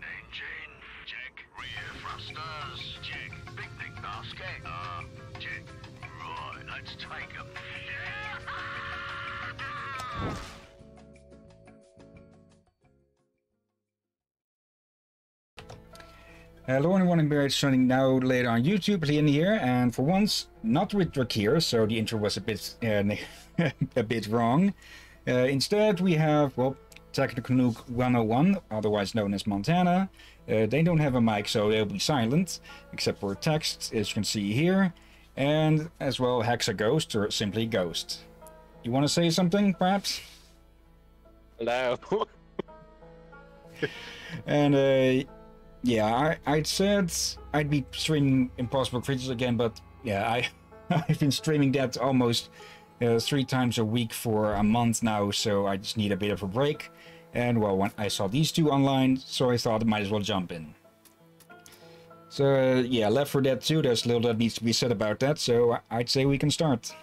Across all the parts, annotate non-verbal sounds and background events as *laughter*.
engine, check. Rear thrusters, check. Picnic basket, uh, check. Right, let's take 'em. *laughs* Hello everyone, and we're starting now later on YouTube, Ian here, and for once, not with Drakir, so the intro was a bit uh, *laughs* a bit wrong. Uh, instead, we have, well, Technical Nuke 101, otherwise known as Montana. Uh, they don't have a mic, so they'll be silent, except for text, as you can see here, and as well Hexa Ghost, or simply Ghost. You want to say something, perhaps? Hello. *laughs* And uh, yeah, I, I'd said I'd be streaming Impossible Creatures again, but yeah, I *laughs* I've been streaming that almost uh, three times a week for a month now, so I just need a bit of a break. And well, when I saw these two online, so I thought I might as well jump in. So uh, yeah, Left 4 Dead 2, there's little that needs to be said about that, so I'd say we can start.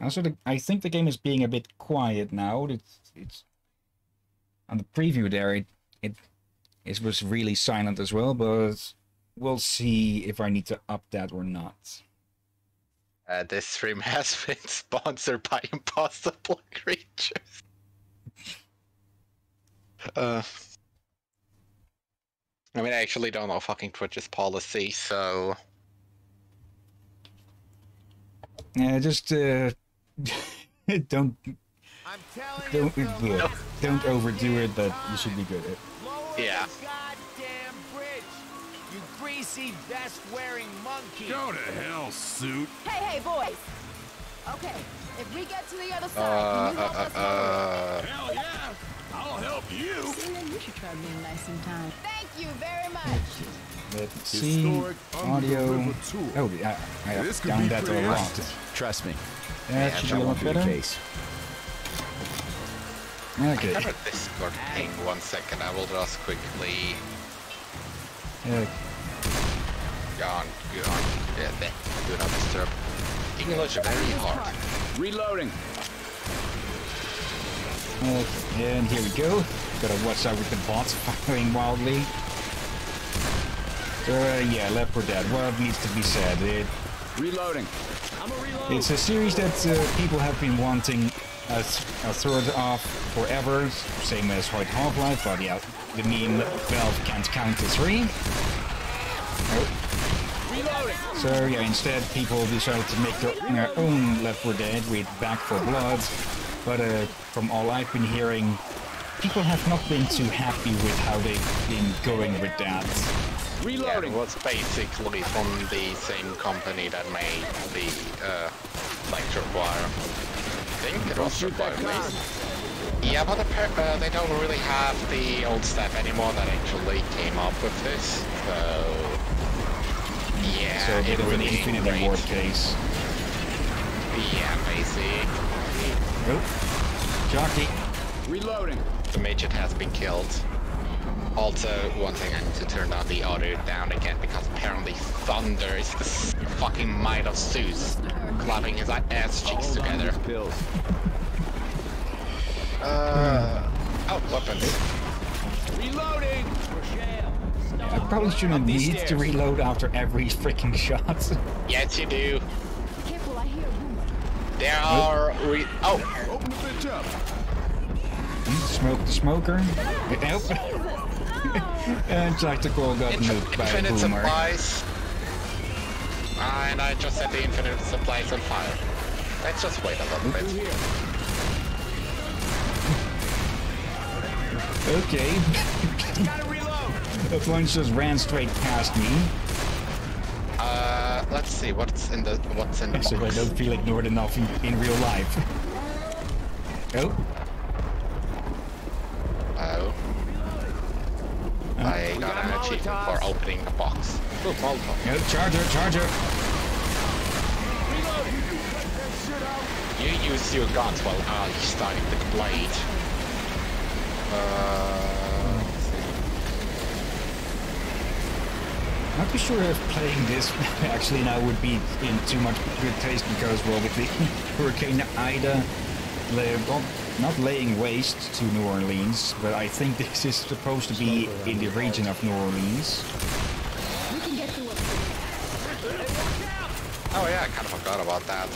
Also, the, I think the game is being a bit quiet now. It's, it's on the preview there. It, it it was really silent as well, but we'll see if I need to up that or not. Uh, this stream *laughs* has been sponsored by Impossible *laughs* Creatures. uh, I mean, I actually don't know fucking Twitch's policy, so Yeah, just uh, *laughs* don't I'm don't you, don't overdo it, but you should be good at. Lower Yeah. The goddamn bridge, vest-wearing monkey. Go to hell, suit. Hey, hey, boys. Okay, if we get to the other uh, side, can you uh, help uh, us lower Uh. Hell yeah! I'll help you. See, then you should try being nice sometime. Thank you very much. Let's see audio. Under the Oh, I, I This have could down be that a pretty lot. Trust me, That should be a lot the better. case. Okay. have a Discord ping one second. I will just quickly Uh, go on, go on. Yeah, there. Do not disturb. English very hard. Reloading. and here we go. Gotta watch out with the bots firing wildly. Uh, yeah, Left 4 Dead. What needs to be said? It, Reloading. It's a series that uh, people have been wanting a, th- a third of forever, same as White Half-Life, but yeah, the meme Valve can't count to three. So yeah, instead people decided to make their, their own Left 4 Dead with Back 4 Blood, but uh, from all I've been hearing, people have not been too happy with how they've been going with that. Yeah, it Reloading. was basically from the same company that made the uh, like Tripwire. I think it was shoot that Tripwire at. Yeah, but appar- uh, they don't really have the old staff anymore that actually came up with this. So yeah, So a bit it of an Infinity great. Ward case. Yeah, basically. Oh, jockey. Reloading. The midget has been killed. Also, one thing I need to turn down the audio down again because apparently thunder is the fucking might of Zeus, clapping his ass cheeks Hold on together. pills. Uh, oh, weapons. Reloading. I probably shouldn't these need to reload after every freaking shot. *laughs* Yes, you do. Careful, I hear a. There are re- oh, Open the bitch up. Smoke the smoker. Ah, Help. *laughs* Oh. and tactical got infin- nuked by a infinite boomer. supplies. And I just set the infinite supplies on fire. Let's just wait a little bit. *laughs* Okay. Gotta reload. The punch just ran straight past me, Uh, let's see what's in the what's in the so I don't feel ignored enough in, in real life. Oh, Oh. I got an achievement for opening the box. Oh, Molotov. oh, charger, charger. You use your guns while I starting the blade. Uh, let's see. Not too sure if playing this *laughs* actually now would be in too much good taste because, well, with the *laughs* Hurricane Ida, the, well, not laying waste to New Orleans, but I think *laughs* this is supposed to be in the region of New Orleans. We can get through it. Oh yeah, I kind of forgot about that.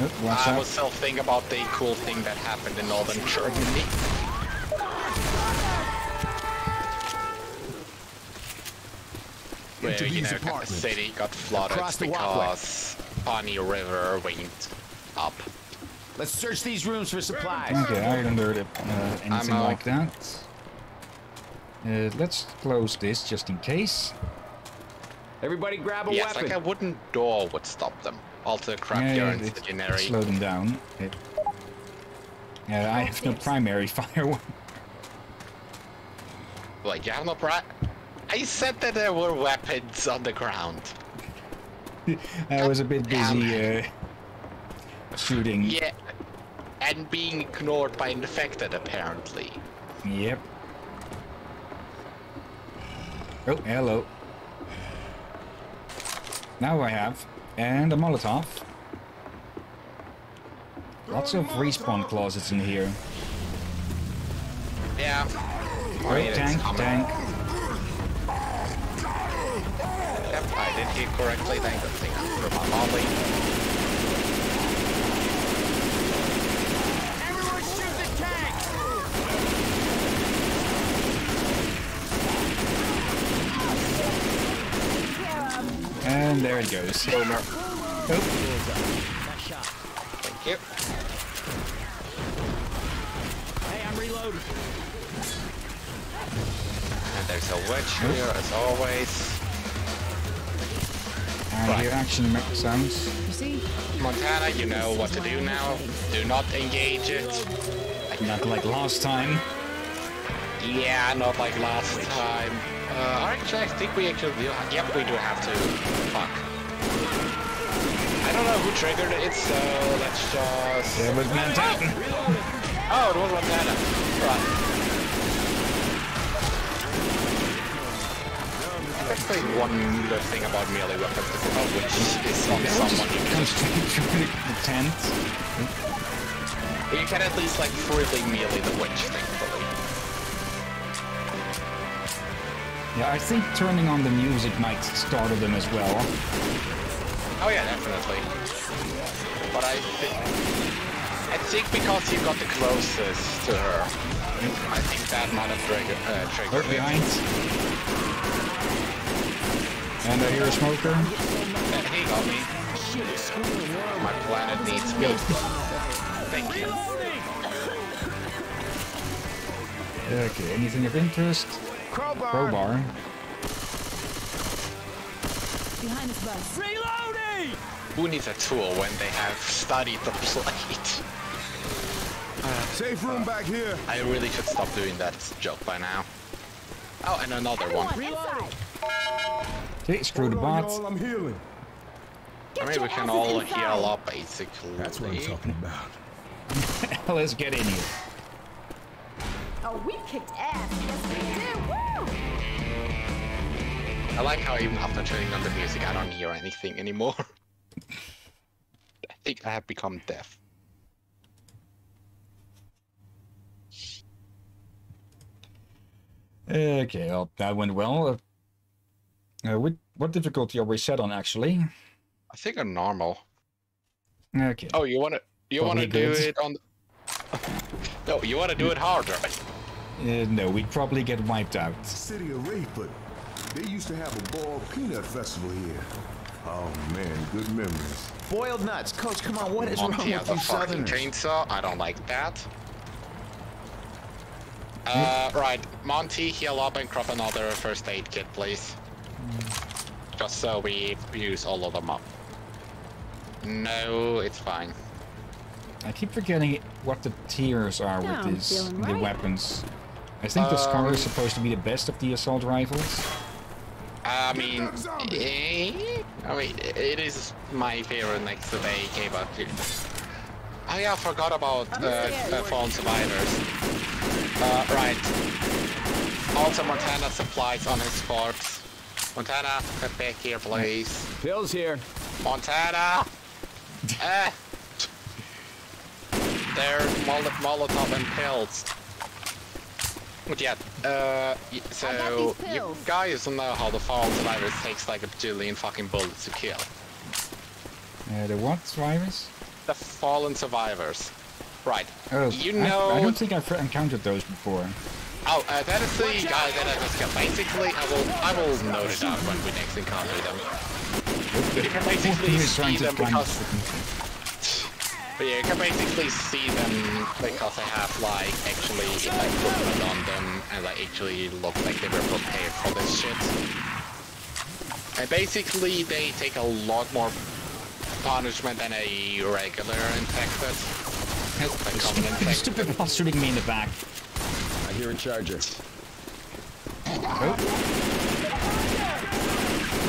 Oh, I up? was still thinking about the cool thing that happened in northern Germany. Where, Into you these know, a apartments. city got flooded Across the walkway. because Pawnee River went up. Let's search these rooms for supplies. Okay, I haven't heard of, uh, anything Ammo. like that. Uh, let's close this just in case. Everybody grab a Yes, weapon. like a wooden door would stop them. Also, crap Yeah, yeah, it- it incendiary. slow them down. It- yeah, I have no primary *laughs* fire. Like, you have no pri- I said that there were weapons on the ground. *laughs* I was a bit busy uh, shooting. Yeah. And being ignored by an infected, apparently. Yep. Oh, hello. Now I have. And a Molotov. Lots of respawn closets in here. Yeah. Oh, tank, tank. I did hear correctly. Thank good thing I'm my molly. Everyone shoot the tanks! And there it goes. Boomer. Oh, Thank you. Hey, I'm reloading. And there's a wedge here, as always. And Right. your action me- sounds. You see? Montana, you know what to do now. Do not engage it. Not like last time. Yeah, not like last time. Uh, actually, I think we actually do. ha- Yep, we do have to. Fuck. I don't know who triggered it, so let's just. There was Manhattan. Oh, it was Montana. Right. Especially one good thing about melee weapons, oh, which is on someone you just can, through the tent. you can at least like freely melee the witch, thankfully. Yeah, I think turning on the music might startle them as well. Oh yeah, definitely. But I think I think because you got the closest to her, I think that might have triggered uh, triggered it. behind. And I hear a smoker. Uh, He got me. My planet needs me. Thank you. Okay, anything of interest? Crowbar. Crowbar. Behind this bus. Reloading! Who needs a tool when they have studied the plate? Safe room back here. I really should stop doing that joke by now. Oh, and another Everyone, one. inside. Okay, screw the Hold on, bot. y'all, I'm healing. I mean, we can all heal up, basically. That's what I'm talking about. *laughs* Let's get in here. Oh, we kicked ass. Yes, we did. Woo! I like how even after turning on the music, I don't hear anything anymore. *laughs* I think I have become deaf. Okay, well, that went well. Uh, what, what difficulty are we set on, actually? I think I'm normal. Okay. Oh, you wanna you wanna do it on? no, you wanna do it harder. Uh, no, we'd probably get wiped out. City of Wraith, but they used to have a ball peanut festival here. Oh man, good memories. Boiled nuts. Coach, come on, what is wrong Monty with has a you fucking southerners? chainsaw. I don't like that. Uh, right, Monty, heal up and crop another first aid kit, please. Just so we use all of them up. No, it's fine. I keep forgetting what the tiers are Yeah, with I'm these feeling the right. weapons. I think the Scar Um, is supposed to be the best of the assault rifles. I mean, eh, I mean, it is my favorite next to the AK, but oh yeah, I forgot about I'm uh, uh, fallen survivors. Uh, right. Also, Montana supplies on his corpse. Montana, get back here, please. Pills here. Montana. eh. they're Mol Molotov and pills. But yeah, uh, got so these you pills. guys know how the Fallen Survivors takes like a bajillion fucking bullets to kill. Uh, the what virus? The Fallen Survivors. Right. Oh, you I- know... I, don't think I've encountered those before. Oh, uh, that is the guy that I just killed. Basically, I will I will note it down when we next encounter them. You can basically see them because, but yeah, you can basically see them because they have like actually like movement on them and like actually look like they were prepared for this shit. And basically, they take a lot more punishment than a regular infected. Stupid, stupid shooting me in the back. I hear a charger.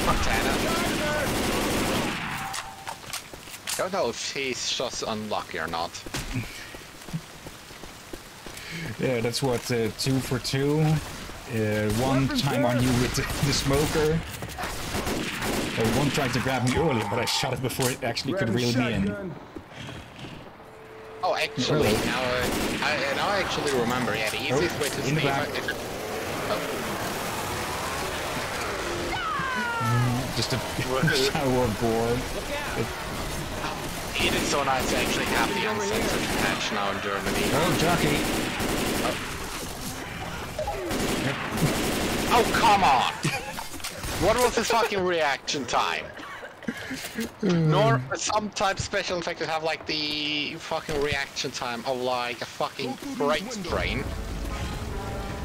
Montana. Don't know if he's just unlucky or not. *laughs* yeah, that's what, uh, two for two. Uh, one time on you with the, the smoker. Uh, one tried to grab me earlier, but I shot it before it actually could Grab a reel me in. Shotgun. Oh, actually, Really? now, uh, I, now I actually remember. Yeah, the easiest way to in see the if, back. I- Just a *laughs* shower board. it is so nice to actually have the uncensored patch now in Germany. Oh, jockey. Oh, come on! what was his fucking reaction time? Nor some sometimes special effects have like the fucking reaction time of like a fucking freight train.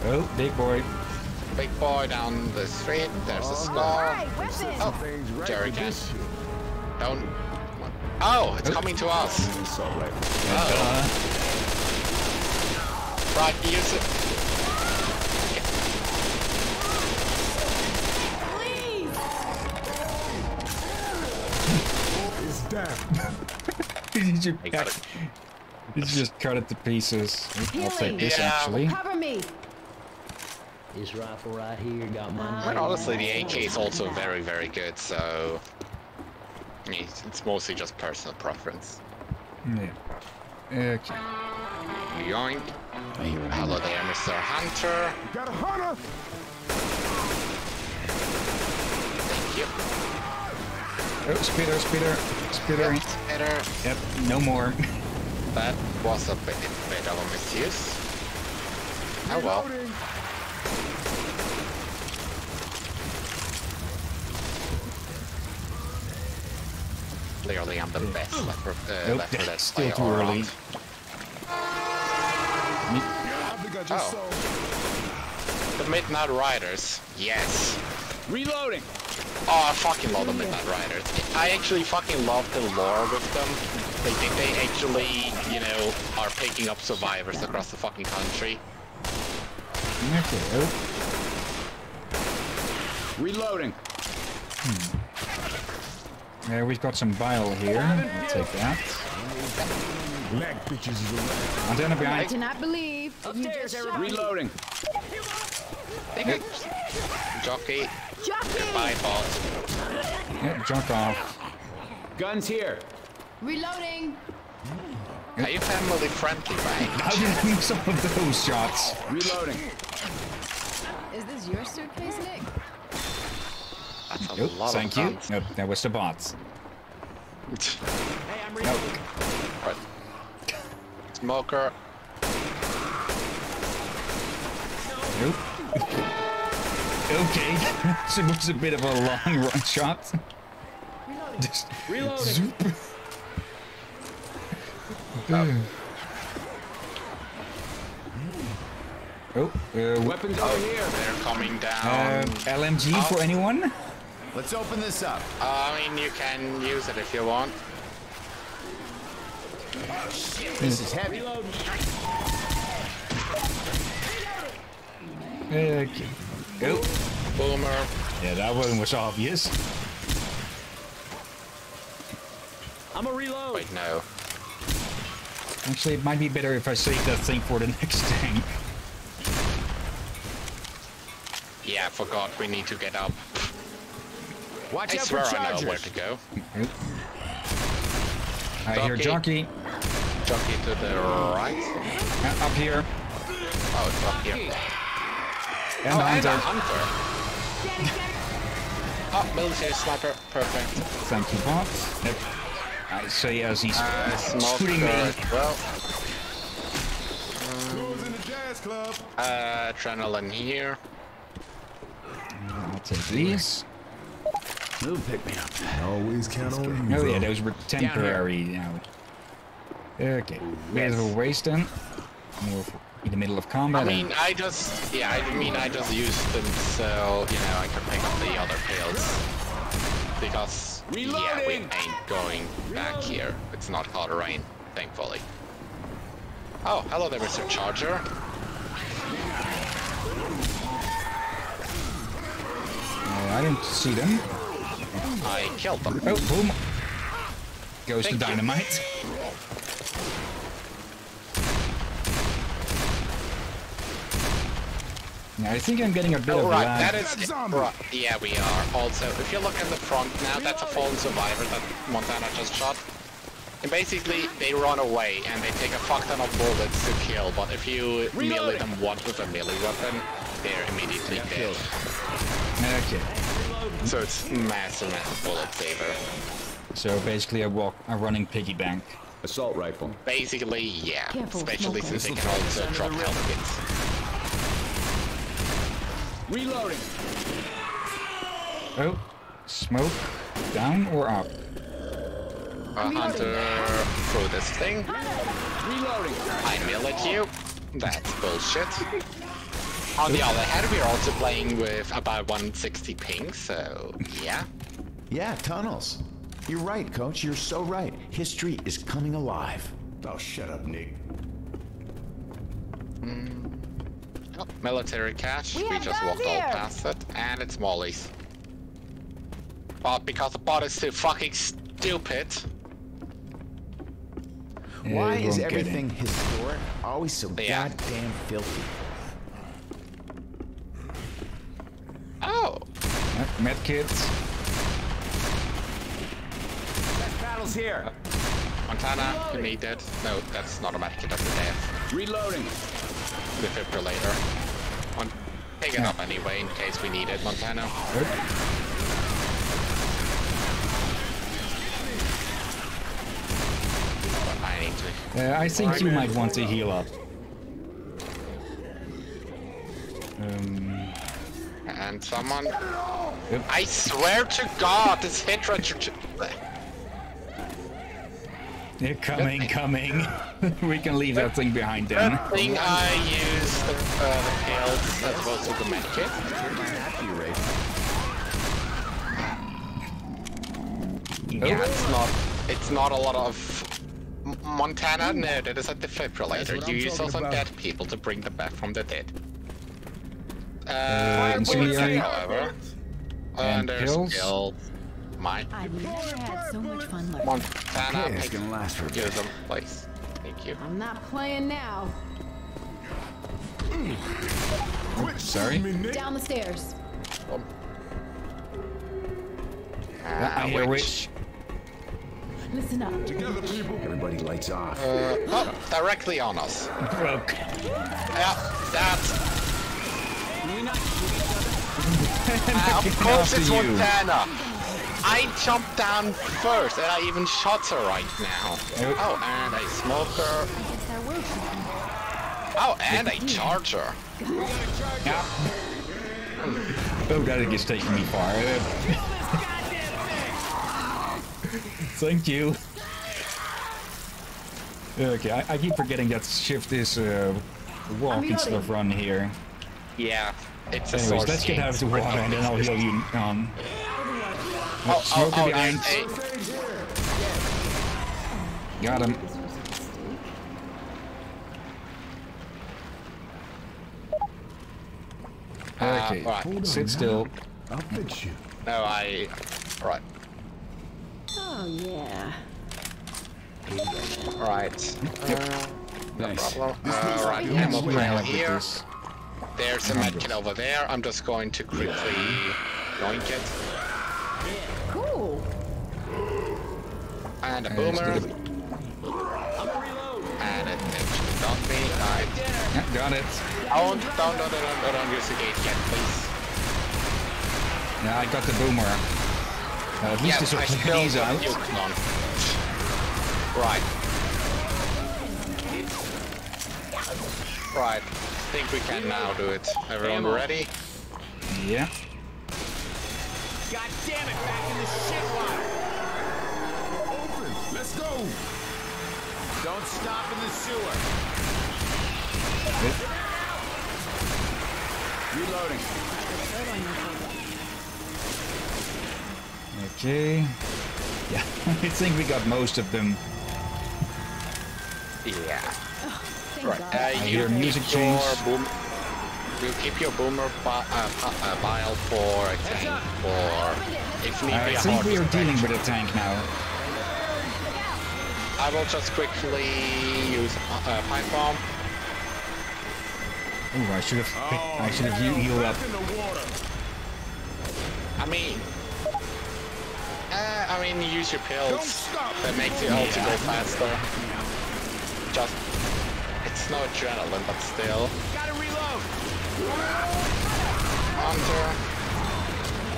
Oh, big boy. Big boy down the street, there's a oh, scar. Right. Oh, Things right Jerry can. Don't. Oh, it's oh. coming to us. It's all right. Oh. Uh. Right, use it. Please. It's down. Did you, I it. Did you just cut it to pieces? I'll take this Yeah. actually. Cover me. This rifle right here got my But honestly, the. AK is also very, very good, so... It's it's mostly just personal preference. Yeah. Okay. Yoink. Hello there, Mr. Hunter. Got a hunter. Thank you. Oh, speeder, speeder, spitter. Yep, better. Yep, no more. That was a bit, bit of a misuse. Oh well. Reloading. Clearly I'm the best Left 4 uh, Nope, Left 4 Dead still player too early. around. I think I just Oh. saw. The Midnight Riders. Yes. Reloading. Oh, I fucking love the Midnight Riders. I actually fucking love the lore with them. They think they actually, you know, are picking up survivors across the fucking country. Okay. Oh, Reloading. uh, we've got some bile here. I'll take that. Black bitches is around. Antenna I behind. cannot believe you just shot me. Reloading. Yep. Jockey, Jockey. bye boss. Yeah, jump off. Guns here. Reloading. Are you family friendly, right? How did I miss some of those shots? Reloading. Is this your suitcase, Nick? That's a Nope, lot thank of you. guns. Nope, that was the bots. Nope. Right. Smoker. Nope. Okay, *laughs* so it was a bit of a long run shot. Just zoop. Oh, uh, Weapons over here. They're coming uh, down. LMG for anyone? Let's open this up. I mean, you can use it if you want. This is heavy. Okay. Oh, Boomer. yeah, that one was obvious. I'm a reload. Wait, no. Actually, it might be better if I save that thing for the *laughs* next tank. Yeah, I forgot. We need to get up. Watch I out swear for I know where to go. I hear Jockey. jockey. junkie to the right. Uh, up here. Oh, it's up here. And oh, the and a hunter. hunter. *laughs* Oh, military sniper. Perfect. Thank you, bot. Yep. I say as he's Uh, shooting me. well. Who's in the jazz? Uh, adrenaline here. I'll take these. Move, pick me up. Always count on you. Oh yeah, bro. those were temporary now. Okay, bit of a waste then. More for- in the middle of combat. I mean, I just, yeah, I mean, I just used them so, you know, I could pick up the other pills. Because, yeah, we Reloading! ain't going back here. It's not hard rain, thankfully. Oh, hello there, Mr. Charger. Uh, I didn't see them. I killed them. Oh, boom. Goes Thank to you. Yeah, I think I'm getting a bit Oh, of right, lag. that is... Right, yeah, we are. Also, if you look in the front now, that's a fallen survivor that Montana just shot. And basically, they run away and they take a fuck ton of bullets to kill, but if you melee them once with a melee weapon, they're immediately dead. Okay, So it's massive, massive bullet saver. so basically a walk, a running piggy bank. Assault rifle. Basically, yeah. Careful, Especially smoker. since they can also drop health kits. Reloading. Oh, smoke down or up? A hunter through this thing. Reloading. I mill at you. That's bullshit. On the other hand, we're also playing with about 160 ping, so yeah. Yeah, tunnels. You're right, coach. You're so right. History is coming alive. Oh, shut up, Nick. Mm. Oh, military cache. We We, just guns walked all past it, and it's Molly's. But because the bot is too fucking stupid, Why is everything historic always so Yeah. goddamn filthy? oh, Yep, med kits. Best battles here. Uh, Montana, you need it. No, that's not a medkit of the death. Reloading. Defibrillator. On, pick it up anyway in case we need it, Montana. Good. But I need to. Uh, I think you might want to heal up. Um, And someone. Yep. I swear to God, this hit. They're coming, coming. *laughs* we can leave that thing behind then. Good thing I used the, uh, the pills as opposed to the medkit. Happy rate. Yeah, it's not. It's not a lot of. Montana, no, that is a defibrillator. You I'm use talking also about. dead people to bring them back from the dead. Uh, Uh, we incendiary. however. And And there's pills. Pills. My I've never had so much fun learning. Montana, Yeah, it's gonna last for a use bit. them, please. Thank you. I'm not playing now. Quit Sorry? shooting me, Nick. Down the stairs. I Uh, hear which- which. Listen up. Together, people. Everybody lights off. Oh, directly on us. Broke. Yeah, that's. Uh, of *laughs* course it's you. Montana. I jumped down first, and I even shot her right now. Oh. And a smoker. Guess that will shoot Oh, and a charger. Yeah. Oh, that is taking me far. *laughs* Thank you. Okay, I, I keep forgetting that shift is uh, walk instead of run here. Yeah, it's a Anyways, source let's get out of the water and then I'll heal you on. Oh, oh, oh, behind. there's a- Got him. This was a mistake. Okay, Uh, right. sit still. I'll fix you. No, I. Right. Oh, yeah. Right. Uh, no Nice. problem. Uh, right, ammo Wait, with here. this. There's a medkit over there. I'm just going to quickly yoink it. Cool. And a boomer. so the- Yeah, got it. Don't, don't, don't, don't, don't, don't use the gate yet, please. Yeah, I got the boomer. Uh, at least Yes, this will I clear these out. nukes on. Right. Right. think we can now do it. Everyone Ammo. ready? Yeah. God damn it, back in the shit water. Open. Go. Don't stop in the sewer. Reloading. Okay. Yeah, *laughs* I think we got most of them. Yeah. Thank Right. Uh, I you hear music change. boom. You keep your boomer bi- uh, uh, vial for a tank for if need I be a think we are dealing with a tank now. I will just quickly use uh, uh, pipe bomb. Oh, I should have. I should have he- healed up. Back in the water. I mean, uh, I mean, use your pills. Don't stop. That makes the ult go faster. Just, it's no adrenaline, but still. Gotta reload. Hunter.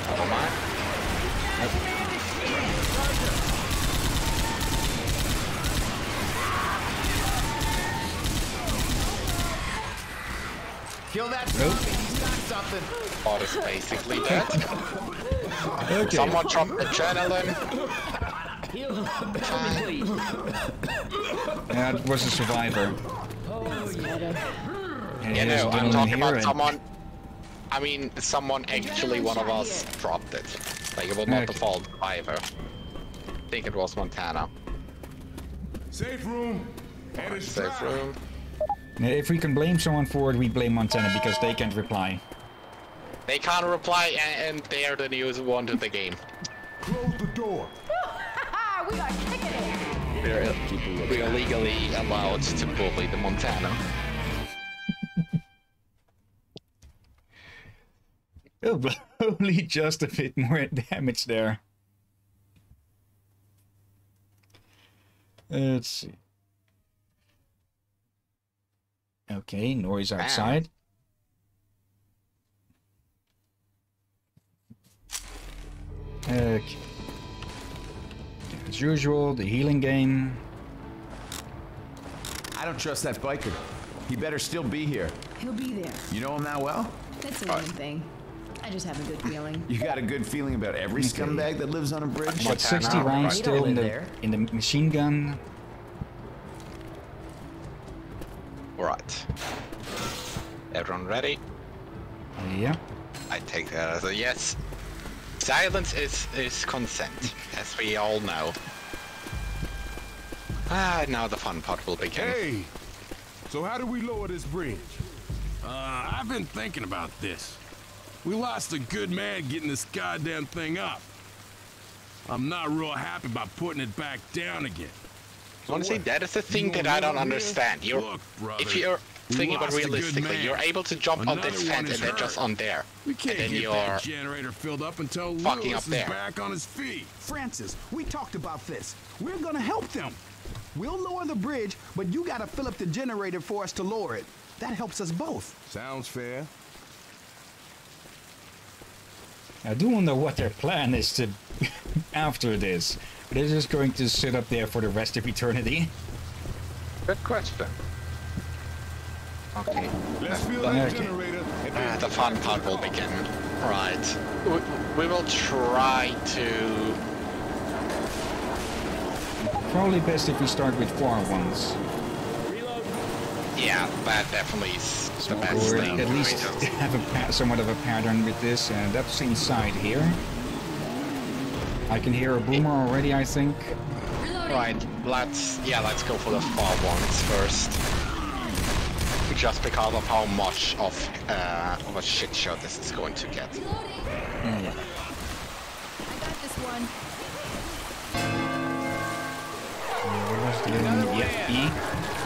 Never mind. Kill that zombie. He's got something. Bot is basically *laughs* dead. Okay. Someone dropped adrenaline. Heal. Help me, please. Yeah, it was a survivor. Oh, and You know, I'm talking about and- someone. I mean, someone actually, one of us dropped it. Like, it was not the fault either. I think it was Montana. Safe room. And it's Safe room. Yeah, If we can blame someone for it, we blame Montana because they can't reply. They can't reply, a- and they are the newest one to the game. Close the door. *laughs* We are kicking it. We're, uh, we're legally allowed to bully the Montana. *laughs* Oh, but *laughs* only just a bit more damage there. Let's see. Okay, noise outside. Okay. As usual, the healing game. I don't trust that biker. He better still be here. He'll be there. You know him that well? That's the one thing. I just have a good feeling. You got a good feeling about every Okay. scumbag that lives on a bridge? Got 60 now, rounds still in the there. in the machine gun. Right. Everyone ready? Yeah. I take that as a yes. Silence is, is consent, as we all know. Ah, now the fun part will begin. Hey. So how do we lower this bridge? Uh, I've been thinking about this. We lost a good man getting this goddamn thing up. I'm not real happy about putting it back down again. Honestly, that is the thing that I don't understand. You're, Look, brother, if you're thinking about lost a good realistically, you're able to jump on this fence and then just on there. We can't and then get you're that generator filled up until fucking Louis up is back on his feet. Francis, we talked about this. We're gonna help them. We'll lower the bridge, but you gotta fill up the generator for us to lower it. That helps us both. Sounds fair. I do wonder what their plan is to *laughs* after this. They're just going to sit up there for the rest of eternity. Good question. Okay. Let's fill The- that Okay. generator and Ah, the fun part will begin. Right. We, we will try to. Probably best if we start with far ones. Yeah, that definitely is the best thing. at least We have a somewhat of a pattern with this, and that's inside here. I can hear a boomer already, I think. Right, let's yeah, let's go for the far ones first. Just because of how much of uh, of a shit show this is going to get. Yeah, yeah. I got this one. Where was Another yeah,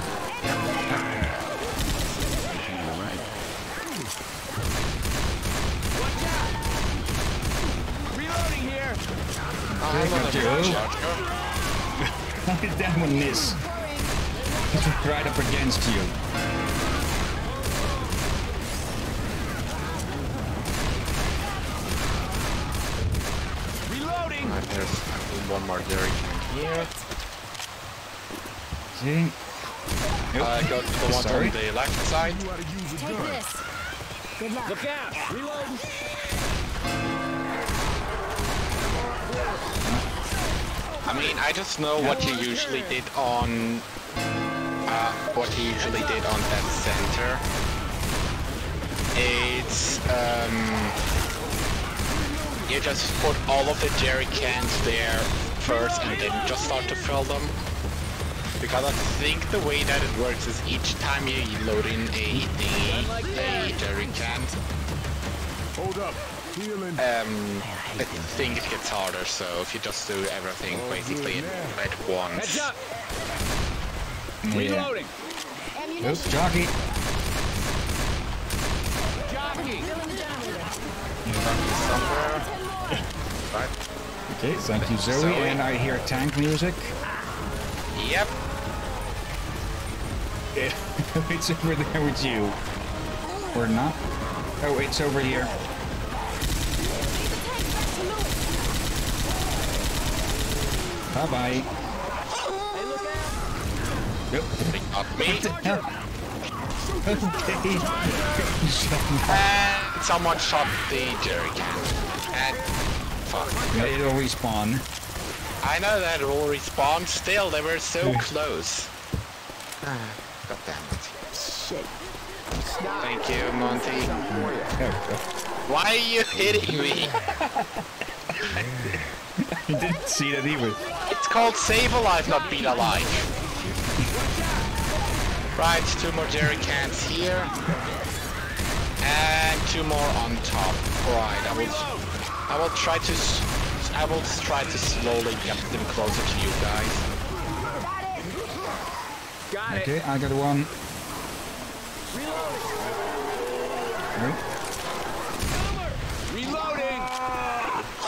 How did that one miss? It's right up against you. Reloading! I have one more there Yeah. See? Yep. I got the one on the left side. Take this. Good luck. Look out! Reload! I mean, I just know what you usually did on... Uh, what you usually did on that center. It's, um... You just put all of the jerry cans there first and then just start to fill them. Because I think the way that it works is each time you load in a thingy, a jerry can, Hold up. Healing. um, I think it gets harder, so if you just do everything basically at, at once. Heads up! Yeah. Reloading! Oops, jockey. Jockey! Somewhere. Right. Okay, thank you, Zoe. Zoe. And I hear tank music. Yep. *laughs* it's over there with you. Or not. Oh, it's over here. Bye bye. Yep. Not me. okay. *laughs* And someone shot the jerry can. And fuck. It'll respawn. I know that it will respawn. Still, they were so close. Ah, God damn it. Shit. Thank you, Monty. Oh, Why are you hitting me? *laughs* I didn't see that either. It's called save alive, not beat alive. Right, two more jerry cans here. And two more on top. Right, I will I will try to s- I will try to slowly get them closer to you guys. Got it! Okay, I got one. Nope.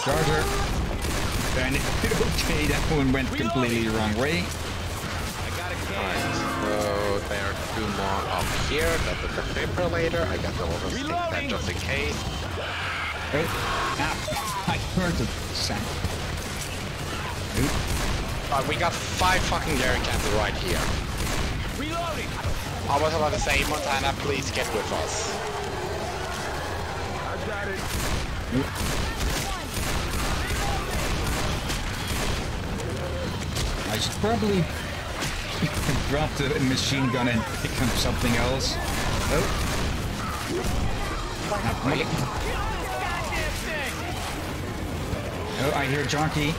Charger. And *laughs* okay, that one went completely the wrong way. Alright, so there are two more up here. That's a defibrillator. I got the little stick that just in case. Oh, ah, I heard the sound. Oop. Uh, we got five fucking jerry cans right here. Reloading! I was about to say, Montana, please get with us. I got it. I should probably *laughs* drop the machine gun and pick up something else. Oh. Oh, I hear Jockey.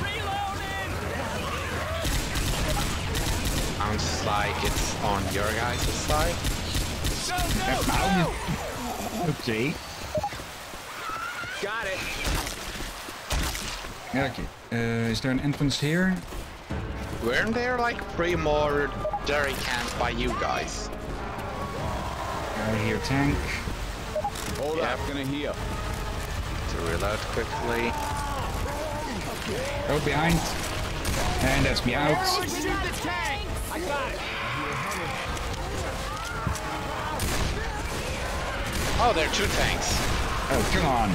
Sounds like it's on your guys' side. Ow. Okay. Got it! Okay. Uh, is there an entrance here? Weren't there like three more jerry cans by you guys? I hear tank. Hold Yep. up, gonna heal. To reload quickly. Oh, behind. And that's me out. Shoot the tank! I got it! Oh, there are two tanks. Oh, come on.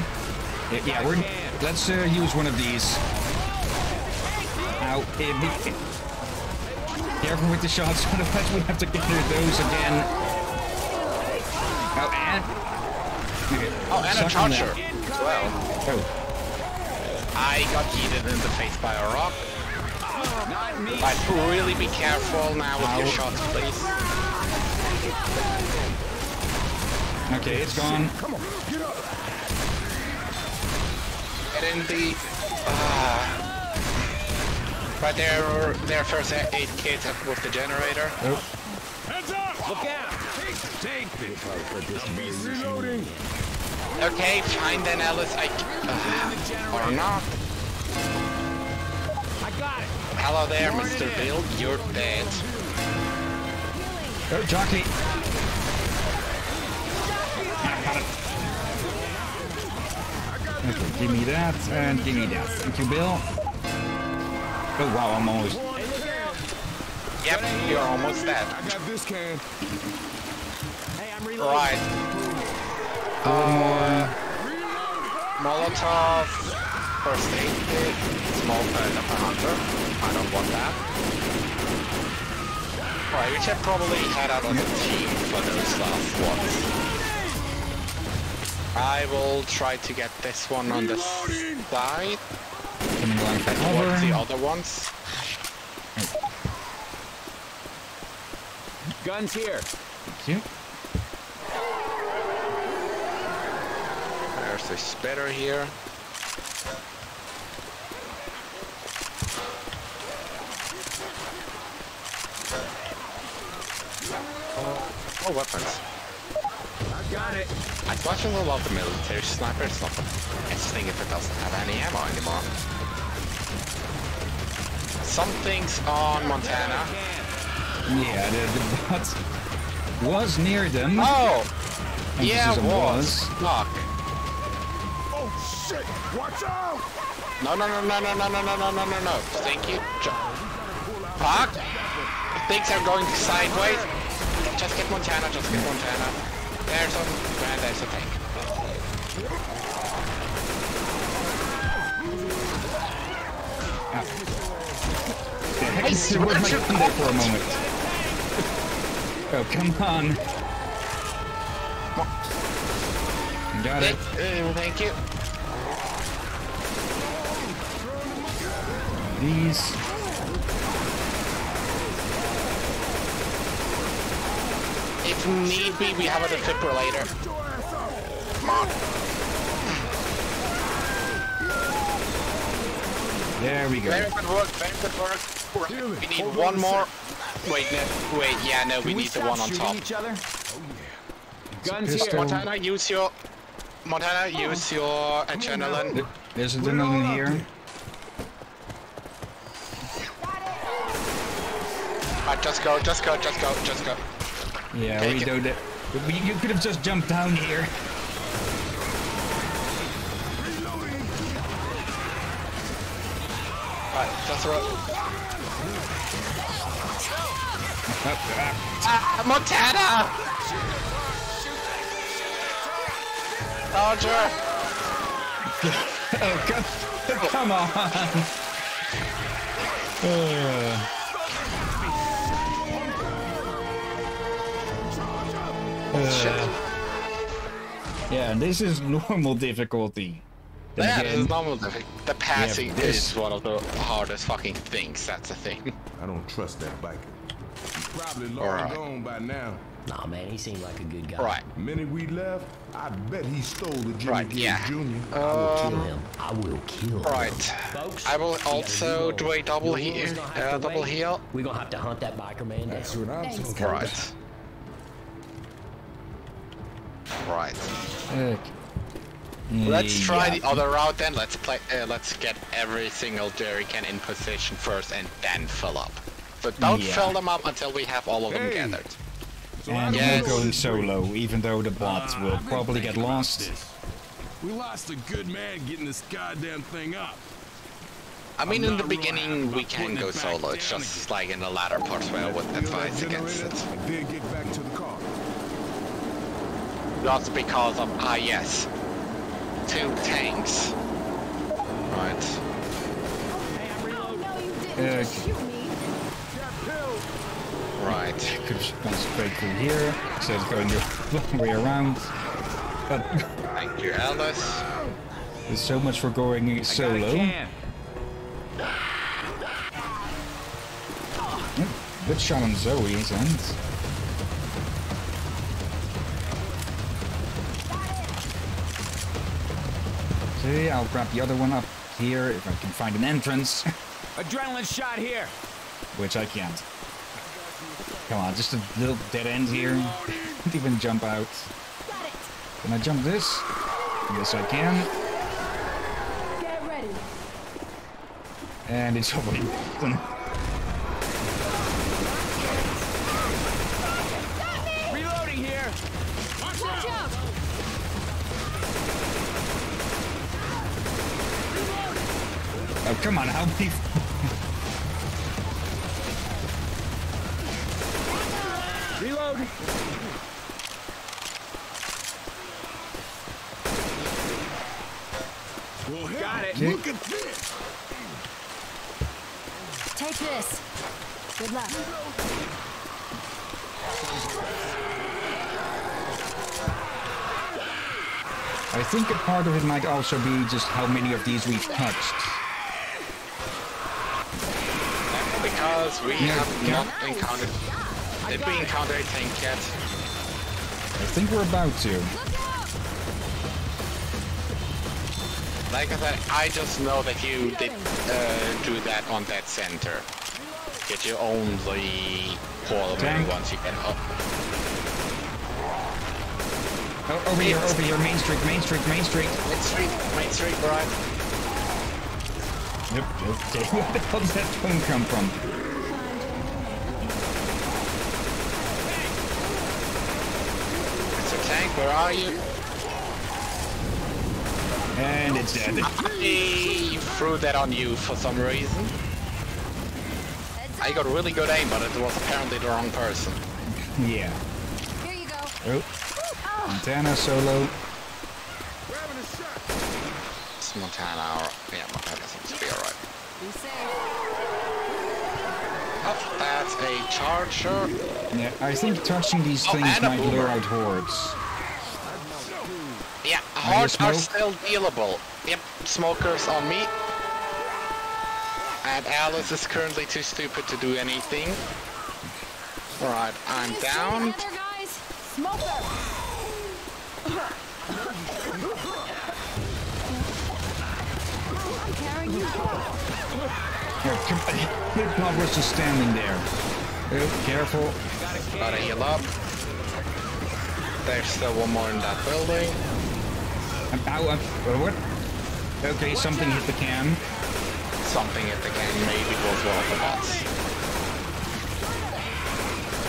Yeah, yeah we're. Let's uh, use one of these. Ow. Eh, be- Careful with the shots, *laughs* otherwise we have to get of those again. Oh, and. Okay. Oh, and a suck charger as well. Oh, I got yeeted in the face by a rock. Not me! But really be careful now with your shots, please. okay, it's gone. Get in the... Uh, right there, their first aid kit with the generator. Oh, Heads up! Look out! Take take this. Reloading. Okay, fine then, Alice. I... Uh, or not. I got it! Hello there, Mr. Bill. You're dead. oh, jockey. Got it. Okay, give me that and give me that. Thank you, Bill. Oh wow, I'm almost. Yep, you're almost dead. I got this can. Hey, I'm reloading! Right. Uh, Molotov. First aid kit, small uh, a hunter. I don't want that. Alright, we should probably head out on the team for those last ones. I will try to get this one on the side coming alongside That's over. What's the other ones? Guns here. Thank you. There's a spitter here. Oh, oh, weapons. I got it. I was watching a lot of military sniper. It's not thing, if it doesn't have any ammo anymore. Some things on Montana. Yeah, the, the bot was near them. Oh! Emphasis Yeah, on was. Fuck. Oh, shit! Watch out! No, no, no, no, no, no, no, no, no, no, no, no. Thank you. Fuck! Things are going sideways. Just get Montana, just get Montana. There's a, and there's a tank. The heck I it was my swear there for a moment. Oh, come on. Got it. Thank, uh, thank you. These. If need be, we have a defibrillator. Come on. There we go. Very good work, very good work. Right, We need one more. Wait, no, wait, yeah, no, we Can we need the one on top. each other? Guns pistol. here. Montana, use your... Montana, use your adrenaline. There's adrenaline here. Uh, just go, just go, just go, just go. Yeah, Take we it. do that. You could have just jumped down here. Right, just roll. Oh, ah. Montana! Roger! Oh, come, *laughs* come on. Uh, yeah, this is normal difficulty. Then Yeah, again, is normal. The, the passing this- is one of the hardest fucking things, that's the thing. I don't trust that biker. He's probably long Alright. gone by now. Nah, man, he seemed like a good guy. Right. The minute we left, I bet he stole the Jimmy Right, Gibbs yeah. Jr. Kill him. I will kill him. Right. I will also do a double Your he- war's gonna have uh, double wait. heal. We're gonna have to hunt that biker man down. That's what I'm Thanks, talking. Right. Right. uh, Let's try yeah. the other route then. Let's play. Uh, let's get every single jerry can in position first, and then fill up. But don't Yeah. fill them up until we have all of them Hey. gathered. So And I we're going solo, even though the bot Uh, will I've probably get lost. this. We lost a good man getting this goddamn thing up. I mean, I'm in the beginning we can go it solo. It's down just like in the latter parts where I would Feel that advise against it. and then get back to the car. Just because of ah yes, two tanks. Right. No, you didn't just shoot me. Right. Could have gone straight through here, instead of going the long way around. But Thank you, Alice. there's so much for going Got a solo. can. Good shot on Zoe's end. See, I'll grab the other one up here if I can find an entrance, *laughs* Adrenaline shot here. which I can't. Come on, just a little dead end here. *laughs* Can't even jump out. Can I jump this? Yes, I can. Get ready. And it's *laughs* already done. Reloading here. Watch out. Oh, come on, how many? Reload. Well, hell, Got it. it. Look at this. Take this. Good luck. I think a part of it might also be just how many of these we've touched. Because we Yeah, have yeah. not encountered... Did we encounter a tank yet? I think we're about to. Like I said, I just know that you did uh, do that on that center. Get you only pull them Tank. once you get up. Oh, over here, over here, main street, main street, main street. Main street, main street, right? Yep, okay. *laughs* Where the hell did that phone come from? It's a tank, where are you? And it's dead. I threw that on you for some reason. I got really good aim, but it was apparently the wrong person. Yeah. Here you go. Oh. Montana solo. It's Montana, or... Yeah, Montana seems to be alright. Be safe. Oh, that's a charger. Yeah, I think touching these Oh, things and might lure out hordes. Yeah, hearts are still dealable. Yep, smokers on me. And Alice is currently too stupid to do anything. Alright, I'm down. Together, guys. Smoker. I'm carrying you. Here, come Hipknot was just standing there. Oh, careful. Gotta heal up. There's still one more in that building. Ow, um, uh, what? Okay, something hit the can. Something hit the can, maybe it was one of the bots.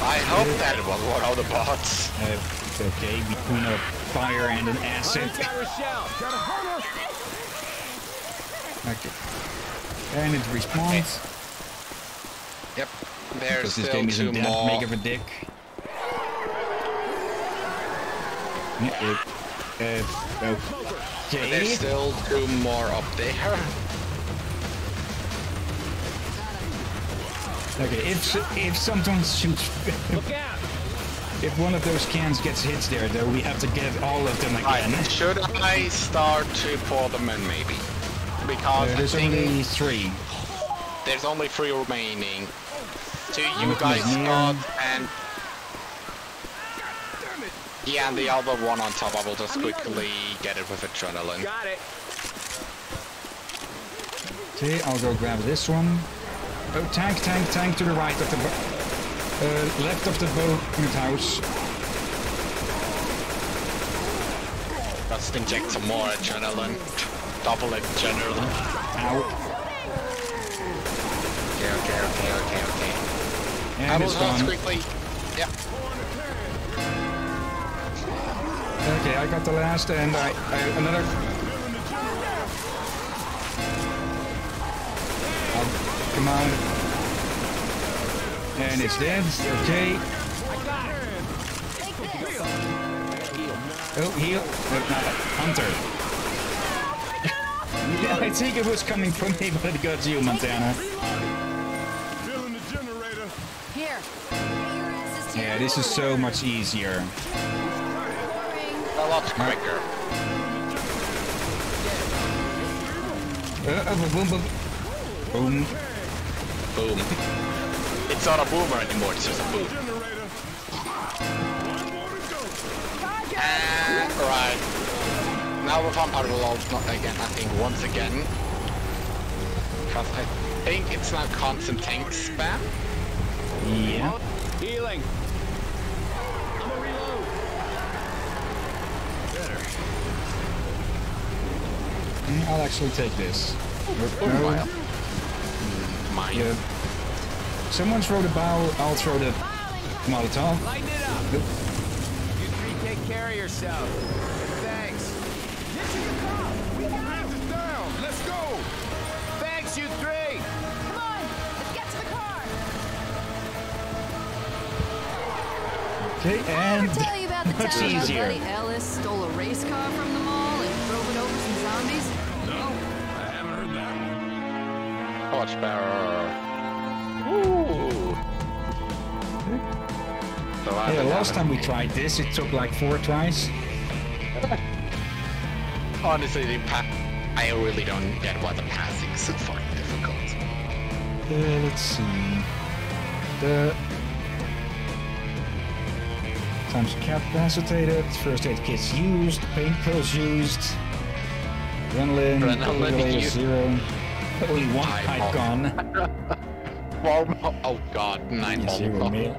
I hope that it was one of the bots. Uh, okay, between a fire and an acid. Contact Rochelle. Okay. And it respawns. Yep, there's Because this still game two isn't that more. big of a dick. Yeah, it, uh, okay. There's still two more up there. Okay, if if someone shoots, Look out. *laughs* if one of those cans gets hit there, though, we have to get all of them Right, again. should I start to pour them in maybe? Because Uh, there's only three. there's only three remaining. Two you guys Magnear. got and yeah, and the other one on top. I will just quickly get it with adrenaline. Got it. Okay, I'll go grab this one. Oh, tank, tank, tank to the right of the bo- uh, left of the boat house. Just inject some more adrenaline. Double it, adrenaline. Ow. Okay, okay, okay, okay, okay. I will it's just gone. quickly. Yeah. Okay, I got the last, and I, I another. Oh, come on. And it's dead. Okay. Take this. Oh, heal. Oh, no, Hunter. yeah, *laughs* I think it was coming from me, *laughs* but it got you, Montana. Filling the generator. Here. Get your asses Yeah, this is so much easier. A lot quicker. Uh, uh, boom, boom, boom. Boom. It's not a boomer anymore, it's just a boom. And, right. Now the vampire will all not again, I think once again. Because I think it's now constant tank spam. Yeah. Healing. I'll actually take this. Oh, No. Mine. Yeah. Someone throw the bow, I'll throw the Molotov. Lighten it up. Nope. You three take care of yourself. Thanks. This is the cop. We got him. down. Let's go. Thanks, you three. Come on. Let's get to the car. Okay, and Ever tell you about the *laughs* time our easier. buddy Ellis stole a race car from the torchbearer. Ooh. So I'm Yeah, an last time we tried this, it took like four tries. *laughs* Honestly, the pa- I really don't get why the passing is so fucking difficult. Uh, let's see. The times capacitated, first aid kits used, pain pills used, adrenaline, Adrenaline zero, only one pipe gone. *laughs* Warm- oh god, nine mil.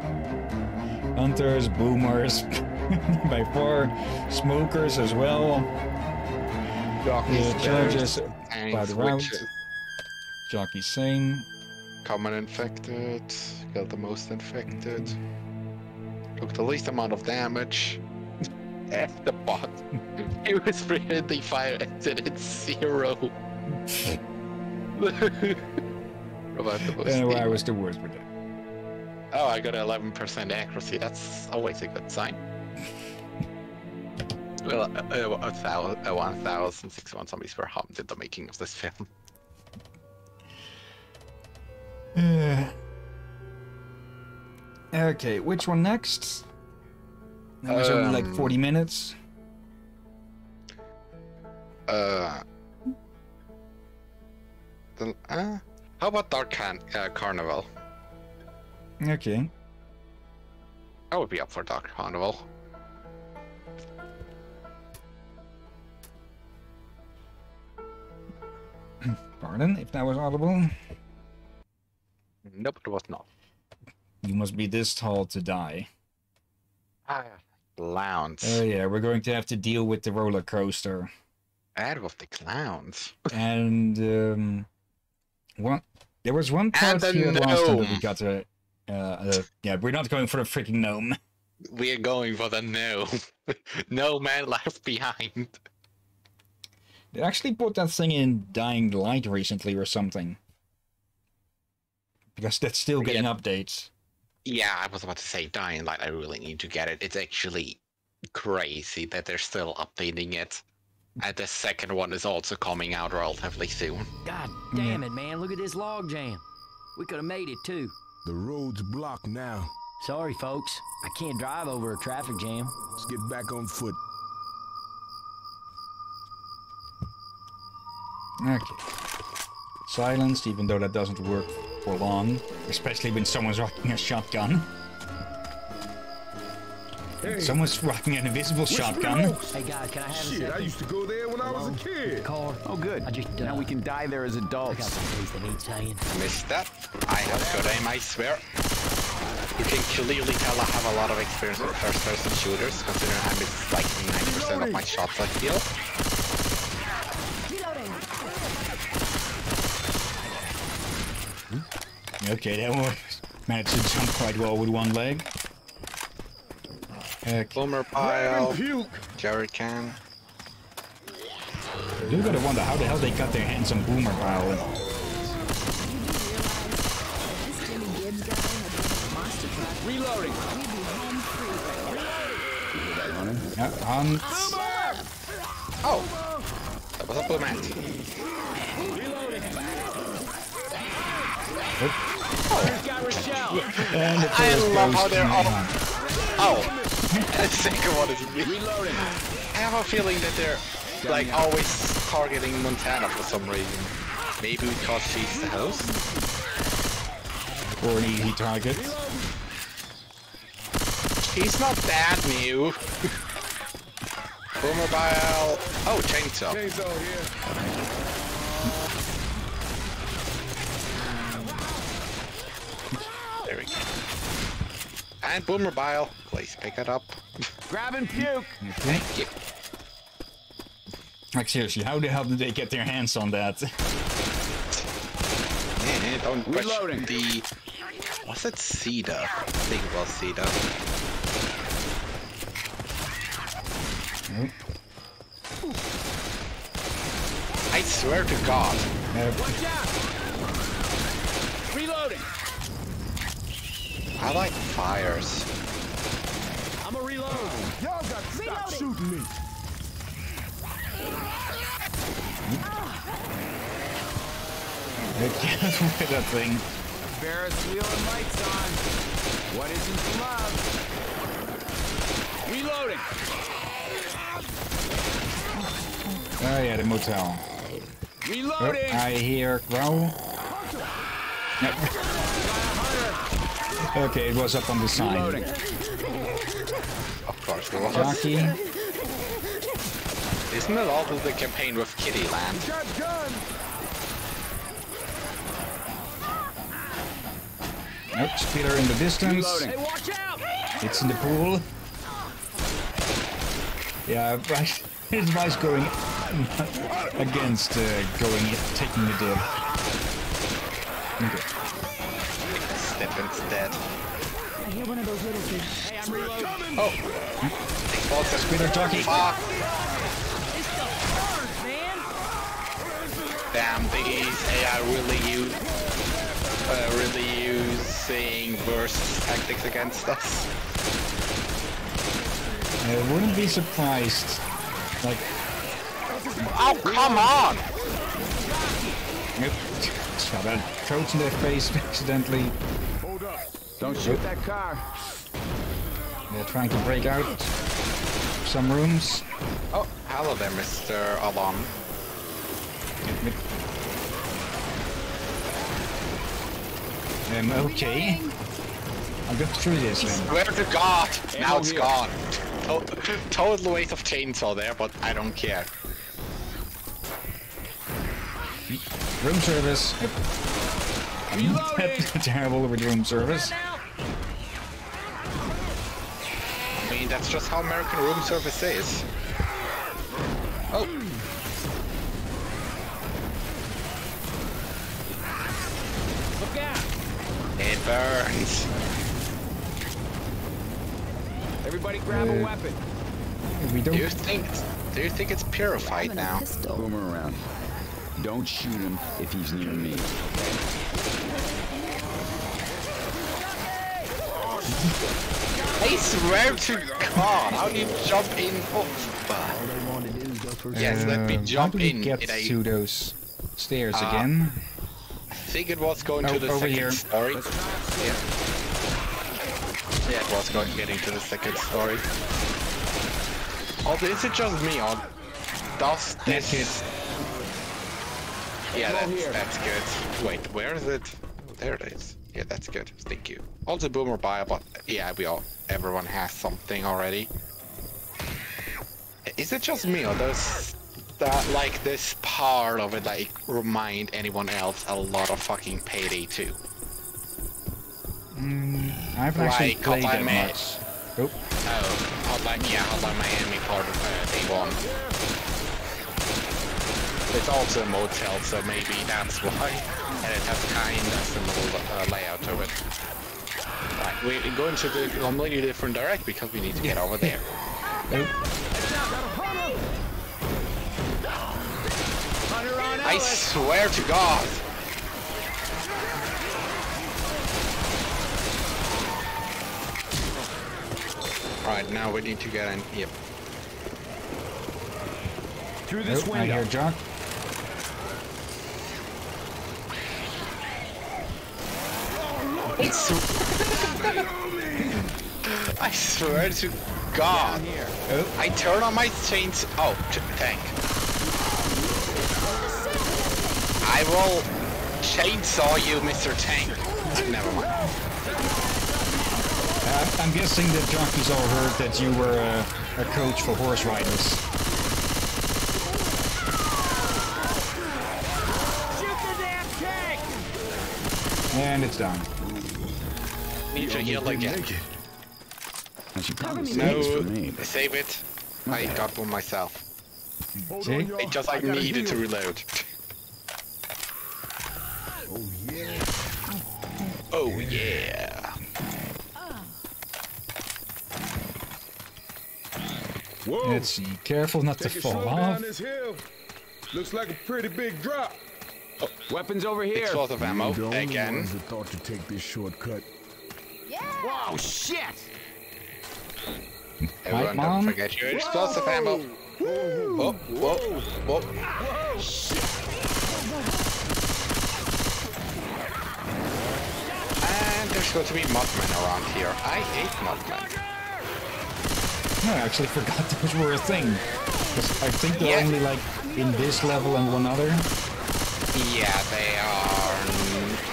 Hunters, boomers, *laughs* by far, smokers as well. Jockeys, Yeah, charges by the route. Jockey same. Common infected, Got the most infected. Took the least amount of damage. *laughs* F the bot. it was friendly fire exit at zero. About the most Uh, I was the worst with it. Oh, I got 11% accuracy. That's always a good sign. *laughs* well, uh, uh, a thousand, uh, 1,061 zombies were harmed in the making of this film. *sighs* Uh, okay, which one next? That was only like Um, 40 minutes. Uh, the, uh, how about Dark Can- uh, Carnival? Okay. I would be up for Dark Carnival. *clears throat* Pardon, if that was audible. Nope, it was not. You must be this tall to die. Ah, clowns. Oh yeah, we're going to have to deal with the roller coaster. Add with the clowns. *laughs* and um, one there was one part here last time that we got a. Uh, uh, yeah, we're not going for a freaking gnome. We are going for the no. *laughs* no man left behind. They actually put that thing in Dying Light recently or something. Because that's still getting updates. Yeah, I was about to say Dying Light. I really need to get it. It's actually crazy that they're still updating it. And the second one is also coming out relatively soon. God damn it, man. Look at this log jam. We could have made it too. The road's blocked now. Sorry, folks. I can't drive over a traffic jam. Let's get back on foot. Okay. Silenced, even though that doesn't work for long. Especially when someone's rocking a shotgun. Someone's rocking an invisible shotgun. Hey, guys, can I have a Shit, second? I used to go there when I was a kid. Car. Oh, good. I just, uh, now we can die there as adults. some taste of meat saying. Missed that. I have good aim, I swear. You can clearly tell I have a lot of experience with first-person shooters, considering I miss like 90% of my shots, I feel. Okay, that one managed to jump quite well with one leg. Okay. Boomer bile, Puke. jerry can. I do gotta wonder how the hell they got their hands on Boomer Bile. This Jimmy Gibbs guy had built a monster truck. Reloading. We'd home free. Yeah, Hunt. Oh! That was a blue mat. Got Rochelle. And I love how they're all- Oh! The second one is me. Reloading. I have a feeling that they're like always targeting Montana for some reason. Maybe because she's the host? Or an easy target. He's not that new. *laughs* Boomer bile. Oh, chainsaw. Chainsaw here. There we go. And boomer bile. Please pick it up. Grabbing puke. Thank you. Like seriously, how the hell did they get their hands on that? Eh, don't Reloading. the. Was it Cedar? I think it was Cedar. I swear to God. Watch out. Reloading. I like fires. I'm a reload. Y'all got to stop shooting me. careful *laughs* with that thing. Ferris wheel and lights on. What isn't to love? Reloading. Oh yeah, the motel. Oh, Reloading. I hear growl. Yep. Okay, it was up on the sign. Reloading. Of course there was. Jockey. Isn't it also the campaign with Kiddie Land? Nope, Spitter in the distance. Reloading. Hey, watch out. It's in the pool. Yeah, Bryce, *laughs* his Bryce going *laughs* against uh, going taking the dip. Okay. Step instead. I hear one of those little kids. Hey, I'm reloading. Oh! Also, Spitter jockey. Fuck! It's the first, man. Damn, these AI really use, uh, really using burst tactics against us. I wouldn't be surprised. Like, Oh, come on! nope. Shot a coach in their face accidentally. Hold up. Don't shoot that car. They're trying to break out some rooms. Oh, hello there, Mr. Alon. Um, okay. I'll go through this then. Swear to God! Now it's gone. To- *laughs* total waste of chainsaw there, but I don't care. Room service. Yep. Reloading. *laughs* Terrible with room service. That's just how American room service is. Oh! Look out. It burns. Everybody grab a Uh, weapon. We Do you don't. think? Do you think it's purified now? pistol. Boomer around. Don't shoot him if he's near me. I swear to God, how do you jump in? Oh, All they want to do is go for Yes, let me Uh, jump how do we in get in a- to those stairs Ah. again? I think it was going Oh, to the over second here. story. Yeah. Yeah, it was going getting to the second story. Also, is it just me or does Net hit. this? Yeah, that's that's good. Wait, where is it? There it is. Yeah, that's good. Thank you. Also, boomer buy, but yeah, we all everyone has something already. Is it just me or does that like this part of it like remind anyone else a lot of fucking Payday 2? I haven't actually Like played Miami. much. Oh, Oh, Hotline, yeah, Hotline Miami part of uh, day one. It's also a motel, so maybe that's *laughs* why. And it has kind of similar uh, layout to it. Right, we go into the completely different direct because we need to get over there. I swear to God! Alright, now we need to get in. Yep. Through this oh I hear window. Jock. It's. I swear to God. Oh, I turn on my chains. Oh, tank. I will chainsaw you, Mr. Tank. Never mind. uh, I'm guessing that jockeys all heard that you were uh, a coach for horse riders. Shoot the damn tank. And it's done. Need to heal again. Naked. And she probably me, No, for me, but save it. I got one myself. See? on, y'all. I just I like gotta needed to reload. Oh, yeah. Oh yeah. Whoa. Let's see. Careful not to Take it fall off. this hill. Looks like a pretty big drop. Oh. Weapons over here. Six lots of ammo The only again. ones that thought to take this shortcut. Whoa, shit. Everyone, Mom. don't forget your explosive ammo. Whoa, whoa, whoa. And there's going to be Mothman around here. I hate Mothman. No, I actually forgot *laughs* those were a thing. 'Cause I think they're Yeah. only like in this level and one other. Yeah, they are.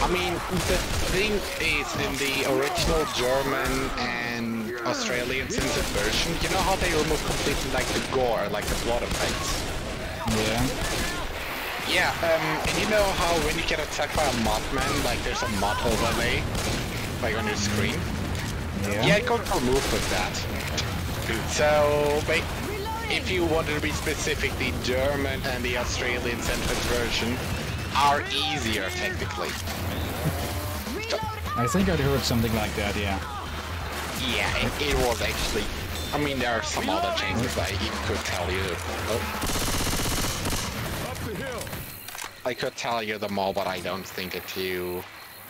I mean, the thing is, in the original German and Australian censored version, you know how they remove completely like the gore, like the blood effects. Yeah. Yeah, um, and you know how when you get attacked by a Mothman, like there's a mod overlay, like on your screen? Yeah. Yeah, it got removed with that. So, ba- if you wanted to be specific, the German and the Australian centered version are easier technically. I think I'd heard something like that, yeah. Yeah, it, it was actually. I mean, there are some other changes I could tell you. Oh. I could tell you them all, but I don't think that you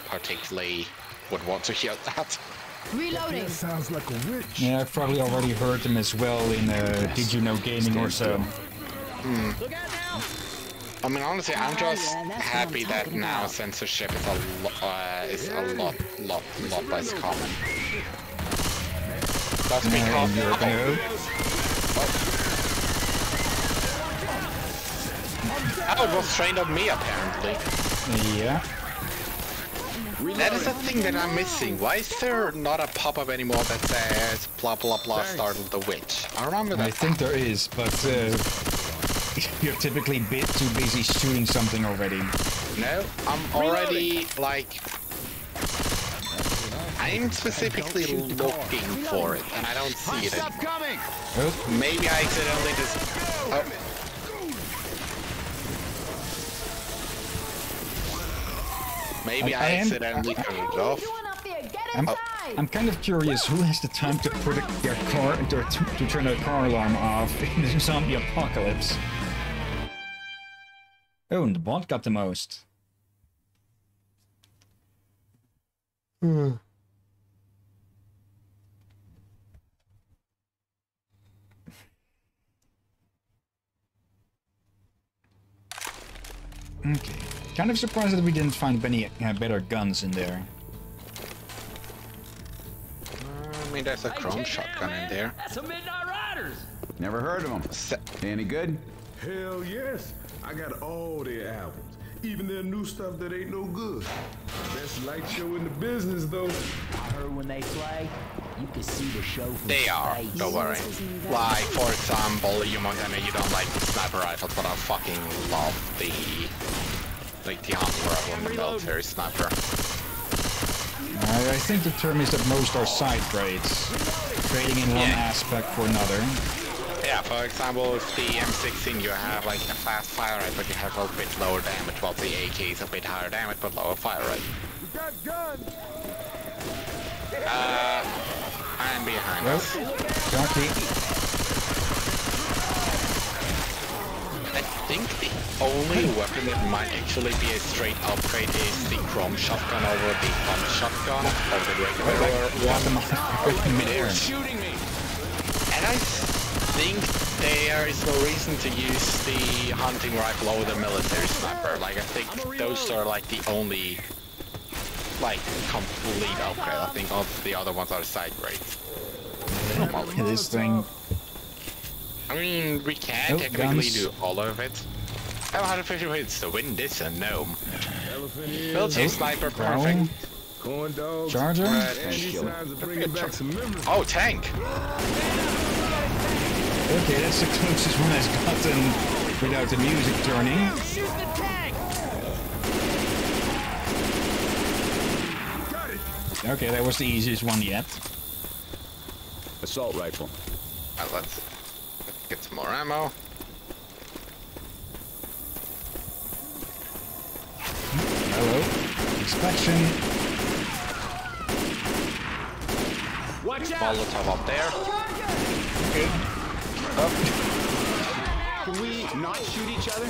particularly would want to hear that. Reloading. Sounds like a witch. Yeah, I've probably already heard them as well in uh, Did You Know Gaming or so. Hmm. I mean, honestly, I'm just happy that now censorship is a lo- uh, is a lot, lot, lot less common. That's And because you're gonna... oh, it was trained on me apparently. Yeah. That is a thing that I'm missing. Why is there not a pop-up anymore that says blah blah blah startled the witch? I remember that. I think there is, but uh, you're typically a bit too busy shooting something already. No, I'm already like. I'm specifically looking for it, and I don't see it. Anymore. Oh, Maybe I accidentally just. Oh. Maybe I- I, I am- accidentally turned it off. I'm. I'm kind of curious who has the time to put a, their car to, to turn their car alarm off *laughs* in the zombie apocalypse. Oh, and the bot got the most. Okay. Kind of surprised that we didn't find any uh, better guns in there. I mean, there's a chrome shotgun in there. That's some Midnight Riders. Never heard of them. Se- Any good? Hell yes. I got all their albums. Even their new stuff that ain't no good. Best light show in the business, though. I heard when they play, you can see the show from They are, space. don't worry. Like, for example, you might, I mean, you don't like the sniper rifles, but I fucking love the, like, the hunting rifle the military sniper. I, I think the term is that most are side grades, trading in one Yeah. aspect for another. Yeah, for example, with the M16 you have like a fast fire rate, but you have a bit lower damage, while the AK is a bit higher damage, but lower fire rate. We got guns. Uh, I'm behind Well, us. Jockey. I think the only weapon that might actually be a straight upgrade is the chrome shotgun over the pump shotgun, or the regular one. midair. Shooting me! And I think there is no reason to use the hunting rifle over the military sniper. Like, I think those are like the only, like, complete upgrade. I think all the other ones are side grades. This thing. I mean, we can Oh, technically guns. do all of it. Oh, 150 hits to win this a gnome. Elephant ears, Military sniper, perfect. corn dogs. Charger. Right. And these signs are bringing back some memories. Oh, tank! Okay, that's the closest one I've gotten without the music turning. Shoot the tank! Got it. Okay, that was the easiest one yet. Assault rifle. Uh, let's get some more ammo. Hello. Inspection. Watch out! Molotov up there. Can we not shoot each other?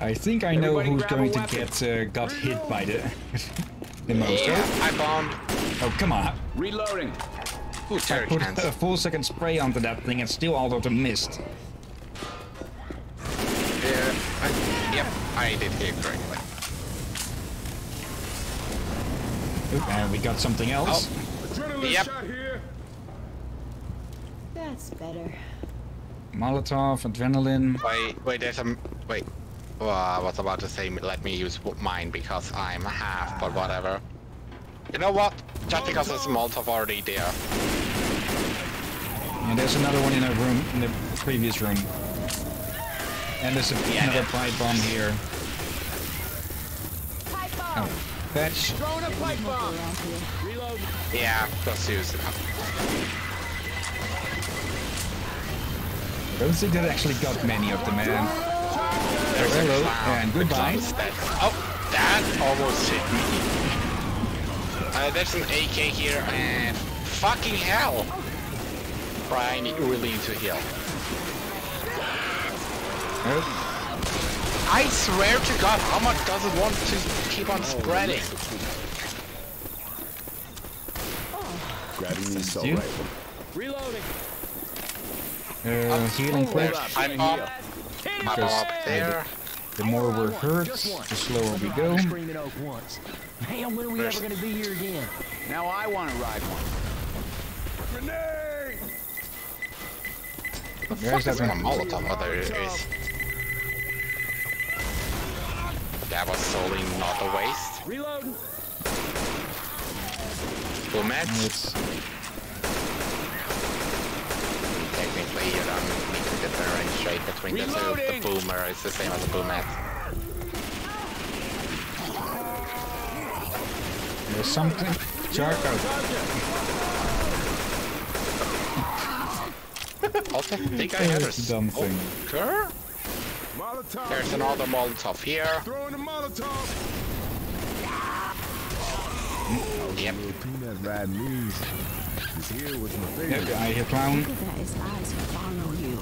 I think I know Everybody who's going to get uh, got hit by the *laughs* the most. Yeah, I bombed. Oh come on! Reloading. Ooh, I put cans. a full second spray onto that thing and still all of them missed. Yeah, I, yep, I did hit correctly. Oop, and we got something else. Oh. Adrenaline Yep. shot here. That's better. Molotov, adrenaline. Wait, wait, there's a... Wait. Well, I was about to say let me use mine because I'm half, but ah. whatever. You know what? Just because there's a Molotov already there. And there's another one in a room, in the previous room. And there's a, another pipe bomb here. Pipe oh. bomb. Oh, fetch. Throwing a pipe bomb. Reload. Yeah, just use it. Don't think that actually got many of them, man. There's a Hello, clown. and goodbye. clown is dead. Oh, that almost hit me. Uh, there's an AK here, and fucking hell! Brian, you really need to heal. Oh, I swear to God, how much does it want to keep on spreading? Grabbing the assault you. rifle. Reloading. uh, healing quick. Pipe bomb. Pipe bomb up there. The more we're hurt, the slower we go. Screaming Oak once. Man, when are we ever gonna be here again? Now I want to ride one. Grenade! There's that There's a one. Molotov. Oh, there it is. That was solely not a waste. Reloading. Boom it. It's Technically, you don't need to differentiate straight between the two. The boomer is the same as a boomette. there's something. Charge out. Also, I think I had a Dumb thing. smoker? Molotov. There's another Molotov here. Throwing the Molotov. Oh, yep. Peanut ride means. This here was my favorite. Yep, I hear clown. Look at that. His eyes follow you.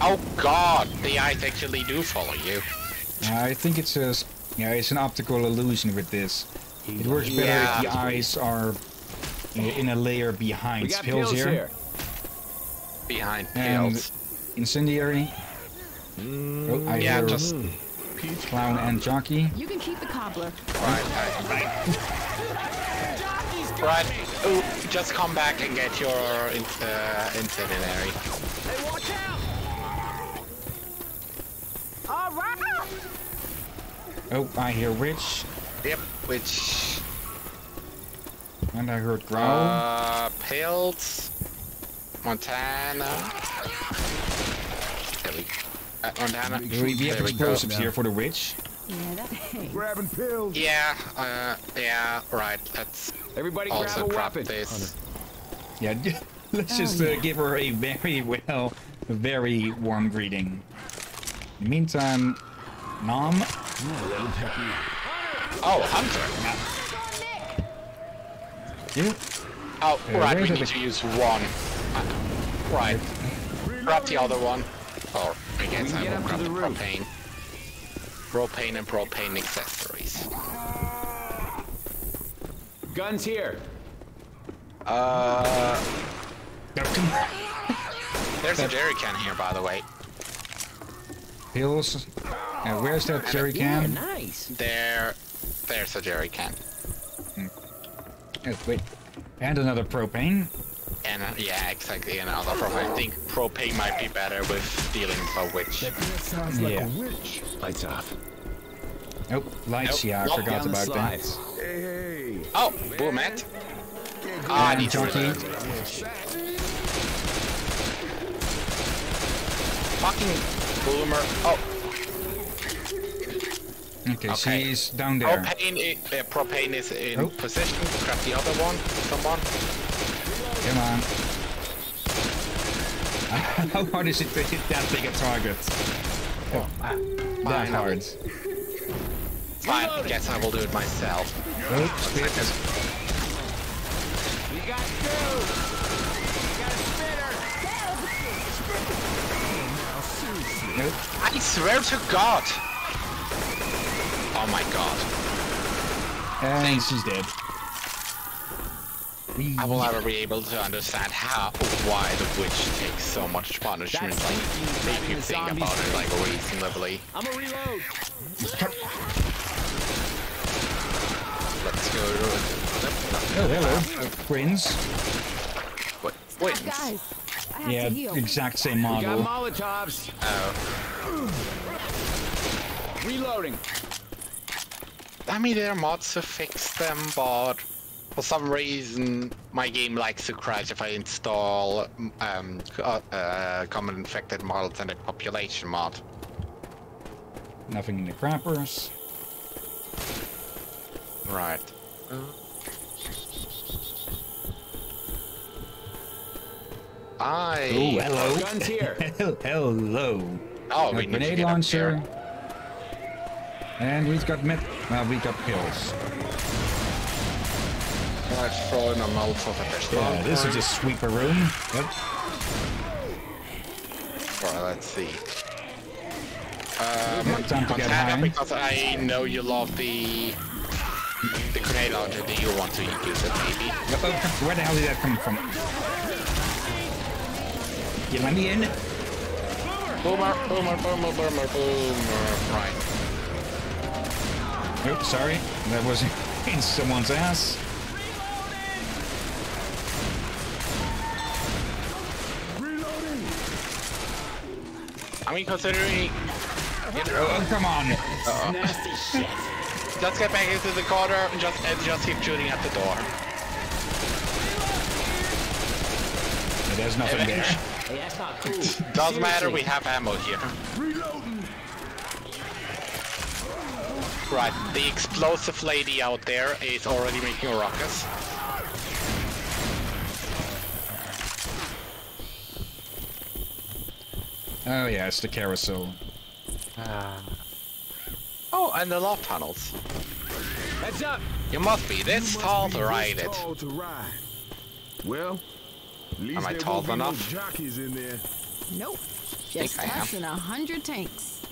Oh god, the eyes actually do follow you. I think it's a, s- yeah, it's an optical illusion with this. It works better Yeah. if the eyes are in a layer We behind got pills pills here. here. Behind And pills. Incendiary. Oh, I Yeah, hear just clown and jockey. You can keep the cobbler. right, right, right. Right. Ooh, just come back and get your in, uh, incendiary. Hey, watch out! All right. Oh, I hear witch, Yep. Which and I heard growl. uh, pills, Montana. There we, uh, Montana. Do we, we have There we go. explosives here for the witch. Yeah, that. Hey. Grabbing pills. Yeah, uh, yeah, right. Let's Everybody grab a grab weapon. this. Yeah, *laughs* let's just uh, give her a very well, very warm greeting. In the meantime, Nom. Oh, Hunter. You? Oh, Uh, right, we need to use one. Uh, right. Grab the other one. Or, I guess can I get will up to grab the the roof. propane. Propane and propane accessories. Guns here. Uh, there's a jerry can here, by the way. Pills. Uh, where's that jerry Yeah, can? nice. There, there's a jerry can. Oh, wait. And another propane. And uh, yeah, exactly, another propane. I think propane might be better with dealing with a witch. That sounds like Yeah. a witch. Lights off. Oh, lights. Nope. Yeah, I Nope. forgot Down about that. slides. Hey, hey. Oh, boomette. Ah, I need to Junkie. reload. Fucking boomer. Oh, Okay, Okay. she's down there. propane, i- uh, propane is in Oh. position. Grab the other one. Someone. Come on. *laughs* How hard is it to hit that big a target? Oh, oh that Fine, I hard. Fine, I guess I will do it myself. Oh, spit. We got two. We got a spinner. Nope. I swear to God. Oh my God. And she's dead. I will never be able to understand how, or why the witch takes so much punishment. That's Like, you make you think about it like reasonably. I'm a reload. Oh, hello, uh, friends. Prince. What? Stop, guys. I have Yeah, to heal. exact same model. We got. Molotovs. Oh. Reloading. I mean, there are mods to fix them, but for some reason, my game likes to crash if I install um, co- uh, common infected models and a population mod. Nothing in the crappers. Right. I. Oh, hello. Guns here. *laughs* hello. Oh, A we need to grenade get up launcher. And we've got met. Well, we got pills. Let's throw in a at their spawn Yeah, this is just sweeper room. Yep. Well, let's see. Um, Yep, time to get Montana, high. because I know you love the the grenade launcher. Do you want to use it, maybe? Where the hell did that come from? You let me in? Boomer, boomer, boomer, boomer, boomer. Right. Oops, sorry. That was *laughs* in someone's ass. I mean, considering. Oh, come on. Just get back into the corner and just and just keep shooting at the door. There's nothing there. Hey, that's not cool. Doesn't matter, we have ammo here. Right, the explosive lady out there is already making a ruckus. Oh yeah, it's the carousel. Oh, and the loft tunnels. Heads up. You must be this You tall must to ride this it. tall to ride. Well, at least Am I there tall won't no enough? jockeys in there. Nope. Just I am. a hundred tanks.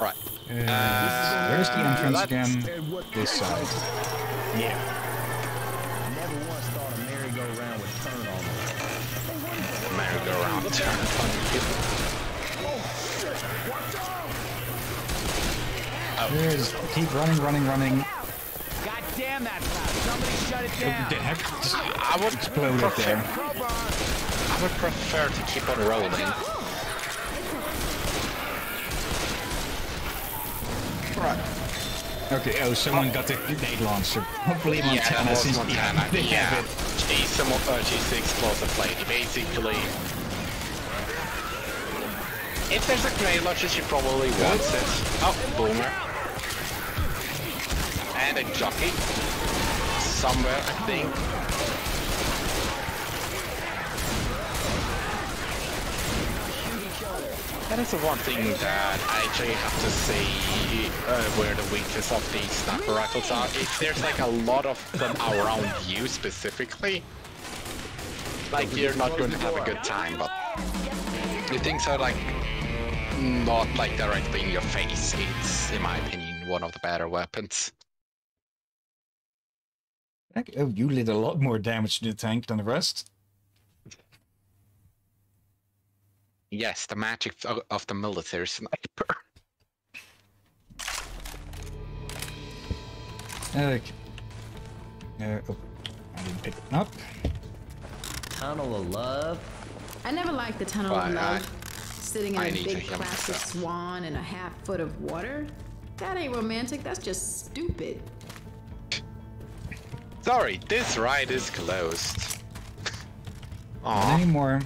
Right. Uh, where's the entrance let's- again? This side. Yeah. Never once thought a merry-go-round would turn on me. Merry-go-round turn on you. There's, keep running, running, running. God damn that loud. Somebody shut it down. the heck? Just I would exploded prefer, there. I would prefer to keep on rolling. Right. Okay, oh, someone got the grenade launcher. Hopefully Yeah, that Montana was since Montana. they Yeah, have it. she's the, mo- uh, she's the explosive lady. Basically, if there's a grenade launcher, she probably wants it. Oh, boomer. And a jockey. Somewhere, I think. That is the one thing that I actually have to say uh, where the weakness of these sniper rifles are. If there's like a lot of them around you specifically, like you're not going to have a good time, but the things are like not like directly in your face. It's, in my opinion, one of the better weapons. Heck, Oh, you did a lot more damage to the tank than the rest. Yes, the magic of, of the military sniper. Okay. Uh, oh, I didn't pick it up. Tunnel of love. I never liked the tunnel Why, of I- love. Sitting in I a big hear plastic swan in a half foot of water. That ain't romantic. That's just stupid. Sorry, this ride is closed. Not Aw. anymore.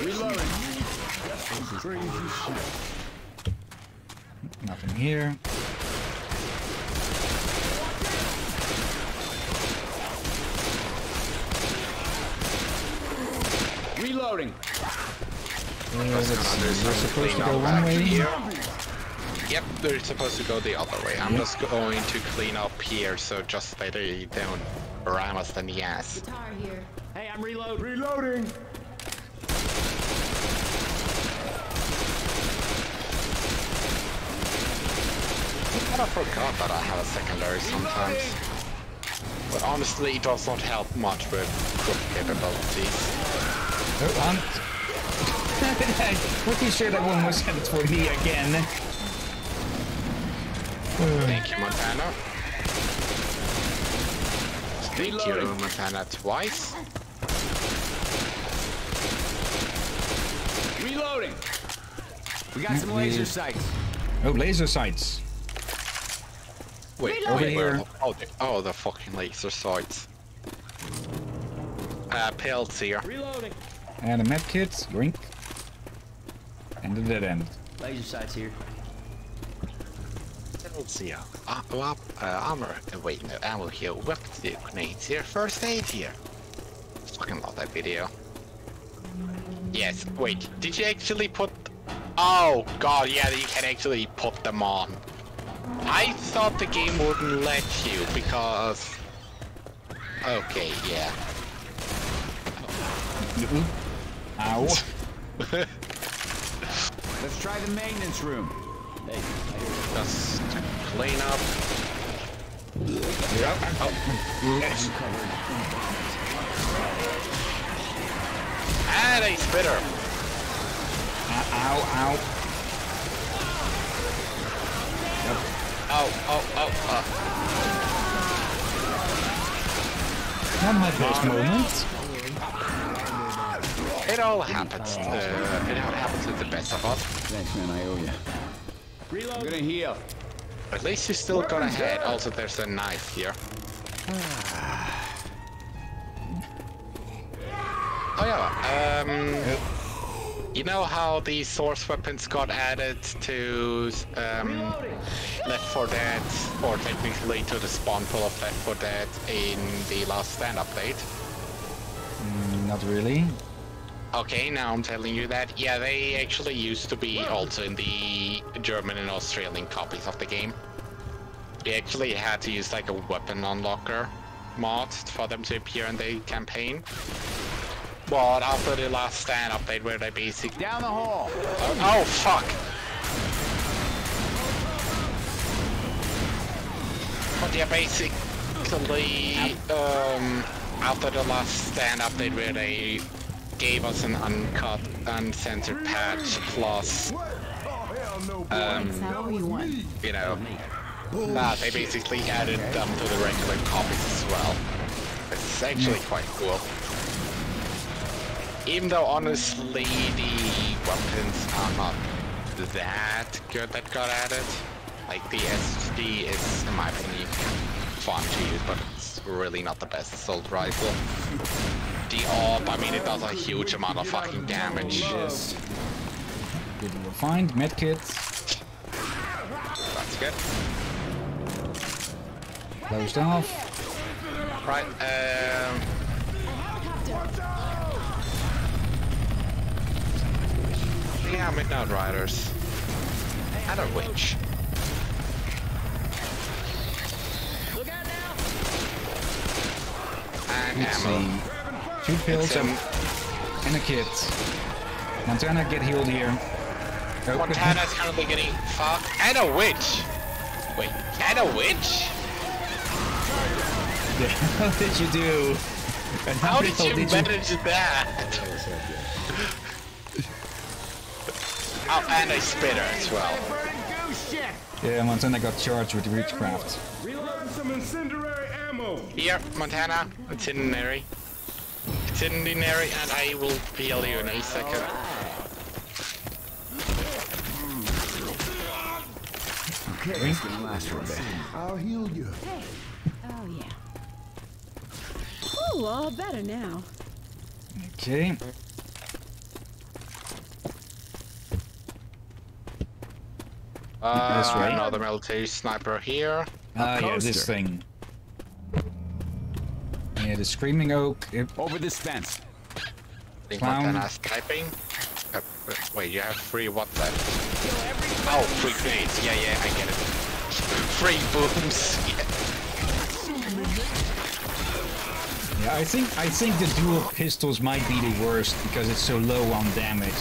Reloading. Nothing here. Reloading. Uh, let's There's see. We're supposed to go one way. here. Yep, they're supposed to go the other way. I'm just going to clean up here, so just that they don't ram us in the ass. Guitar here. Hey, I'm reloading. Reloading. I kind of forgot that I have a secondary sometimes. But honestly, it does not help much with group capabilities. Oh, hunt. *laughs* Pretty sure that one was headed for me again. Thank you, Montana. Thank you, Montana, twice. Reloading. We got some laser sights. Oh, laser sights. Wait, Over here. Oh, the, oh, the fucking laser sights. Uh, pills here. Reloading. And a med kit, drink. And the dead end. Laser sights here. Pills here. Uh, well, uh, armor. Uh, wait, no, ammo here. Weapons here. Grenades here. First aid here. Fucking love that video. Yes, wait, did you actually put... Oh, god, yeah, you can actually put them on. I thought the game wouldn't let you because... Okay, yeah. Ow. *laughs* Let's try the maintenance room. Hey, Just to clean up. Yep. Oh. Yes. Mm-hmm. And a spitter. Uh, ow, ow. Oh, oh, oh, oh. Not my best moment. It all happens. Uh, it all happens with the best of us. Thanks, man. I owe you. I'm gonna heal. At least you still got ahead. Also, there's a knife here. *sighs* Oh yeah. Um, you know how the source weapons got added to um, Left 4 Dead, or technically to the spawn pool of Left 4 Dead in the last stand update? Mm, Not really. Okay, now I'm telling you that. Yeah, they actually used to be also in the German and Australian copies of the game. They actually had to use like a weapon unlocker mod for them to appear in the campaign. But after the last stand update where they basically... Down the hall. Oh, oh fuck! But yeah, basically, um, after the last stand update where they gave us an uncut, uncensored patch plus, um, you know, nah, they basically added them to the regular copies as well. It's actually quite cool. Even though honestly the weapons are not that good that got added. Like the SG is, in my opinion, fun to use, but really not the best assault rifle. The AWP, I mean, it does a huge amount of fucking damage. Good to find medkit. That's good. Closed off. Right, um... Yeah, Midnight Riders. And a witch. And Let's ammo. see. Two pills It's, um, and a kit. Montana, get healed here. Oh, Montana's currently getting fucked. And a witch! Wait, and a witch? *laughs* How did you do? And How did hell you manage that? *laughs* oh, and a spitter as well. Yeah, Montana got charged with witchcraft. Reloading some incendiary ammo. Here, Montana, incendiary. Incendiary, and I will heal you in a second. Okay, it's gonna last for a bit. I'll heal you. Oh, yeah. Ooh, all better now. Okay. Uh, That's right. Another military sniper here. Ah, yeah, this thing. Yeah, the screaming oak. It, Over this fence. I think Clown. Montana's typing. Uh, wait, you have free what then? Oh, free grenades. Yeah, yeah, I get it. Free booms. Yeah. yeah, I think I think the dual pistols might be the worst because it's so low on damage.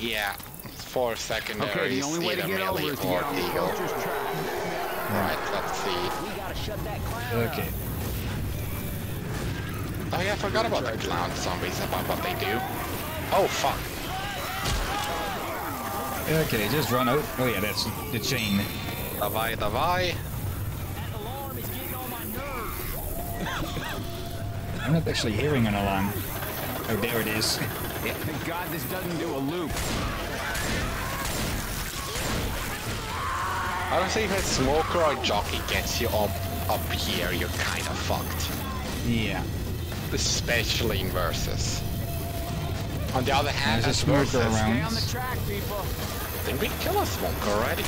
Yeah, four secondaries. Okay, the only way to either get over is to get on the deagle. culture's track. Right, let's see. Okay. Oh yeah, I forgot about the clown zombies, about what they do. Oh fuck. Okay, just run out. Oh yeah, that's the chain. Давай, давай. I'm not actually hearing an alarm. Oh, there it is. Thank God this doesn't do a loop. Honestly, if a smoker or jockey gets you up up here, you're kind of fucked. Yeah. Especially in versus. On the other hand, There's a as smoker versus, around. Stay on the track, people. didn't we kill a smoker already?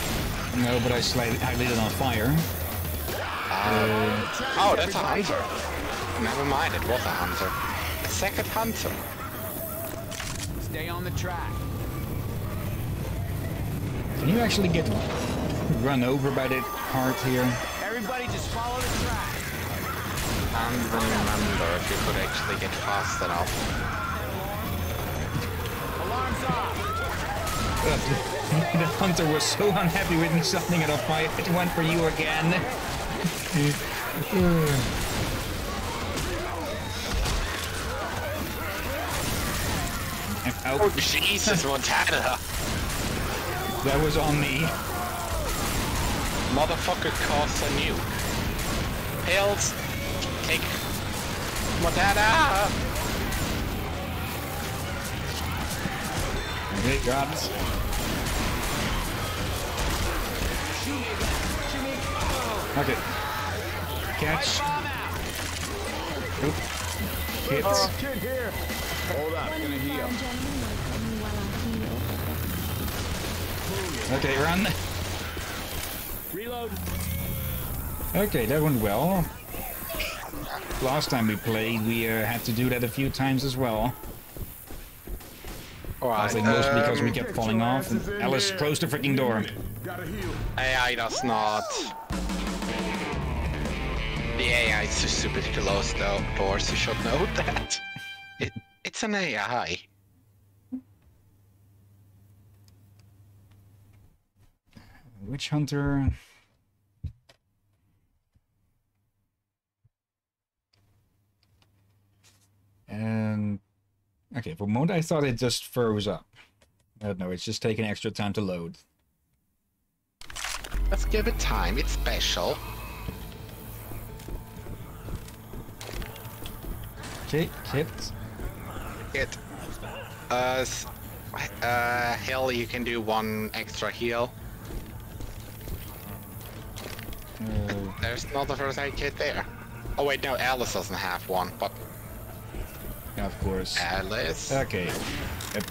No, but I, slightly, I lit it on fire. Uh, oh, that's a hunter. Never mind, it was a hunter. A second hunter. Stay on the track. Can you actually get run over by the cart here? Everybody just follow the And remember, if you could actually get fast enough. Alarms off. *laughs* the hunter was so unhappy with me setting it off fire. It went for you again. *laughs* Oh, Ow, Jesus, *laughs* Montana! that was on me. Motherfucker costs a nuke. Pills, take Montana! Okay, got Okay. Catch. Oop. Hits. Oh, kid here. Hold up, gonna heal. Okay, run. Reload. Okay, that went well. Last time we played, we uh, had to do that a few times as well. I Alright, think mostly because we um, kept falling off. And Ellis, close the freaking door. AI does not. The AI is so stupid to close the doors, you should know *laughs* that. It, it's an AI. Witch Hunter. And okay, for a moment I thought it just froze up. Uh, no, it's just taking extra time to load. Let's give it time, it's special. Okay, hit. It. Uh, uh, you can do one extra heal. Uh, There's not a first aid kit there. Oh wait, no, Ellis doesn't have one, but of course. Ellis. Okay. Yep.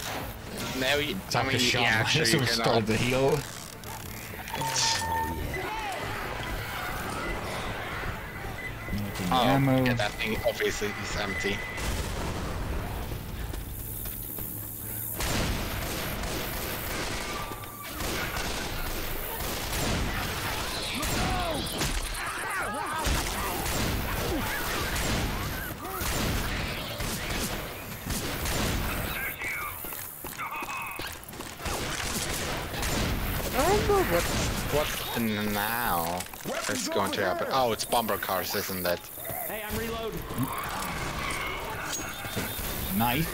No, you, I Tap mean, shot. yeah, sure *laughs* so you it can. stalled the heal. Oh, ammo. yeah, that thing obviously is empty. I wonder what what now is going to happen. Oh, it's bomber cars, isn't it? Hey, I'm reloading. Knife.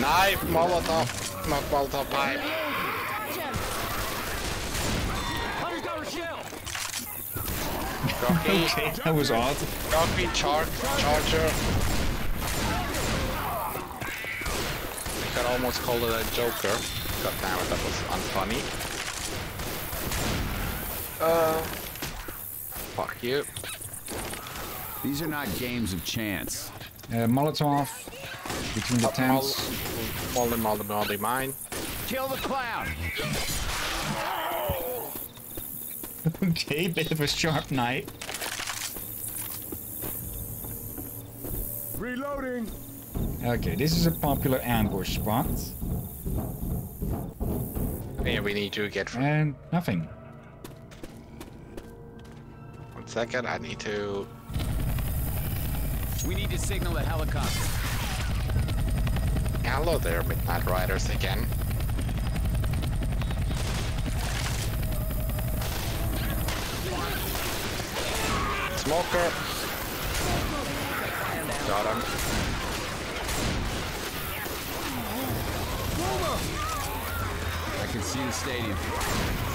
Knife, Molotov, not Molotov pipe. Hunter's got her shell. Rocky, Okay, that was odd. Rocky, char charger. I could almost call it a Joker. God damn it, that was unfunny. Uh, fuck you. These are not games of chance. Uh, Molotov between the Uh, Mol- tents. Molly, Molly, Molly, mine. Kill the clown. okay, bit of a sharp knife. Reloading. Okay, this is a popular ambush spot. Yeah, we need to get. And nothing. Second, I need to. We need to signal a helicopter. Hello there, Midnight Riders again. Smoker. Got him. I can see the stadium.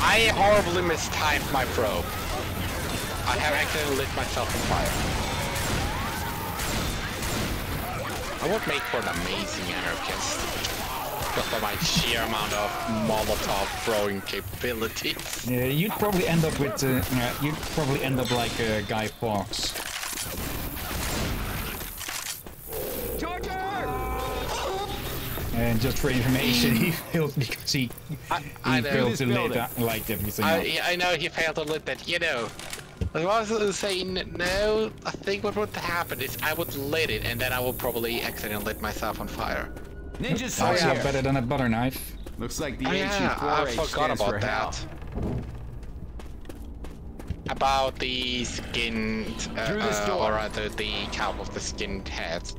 I horribly mistimed my probe. I have actually lit myself on fire. I would make for an amazing anarchist. Just by my sheer amount of Molotov throwing capabilities. Yeah, you'd probably end up with, uh, you'd probably end up like uh, Guy Fawkes. And just for information, he *laughs* failed because he, I, he I know. failed to lit, uh, light everything up. I, I know he failed to lit that, you know. I was saying no, I think what would happen is I would lit it and then I would probably accidentally lit myself on fire. Ninja Oh, Slayer. yeah, better than a butter knife. Looks like the Oh, ancient yeah, I 4-H forgot stands for about hell. that. About the skinned, uh, Through this uh, door. or rather the cow of the skinned heads.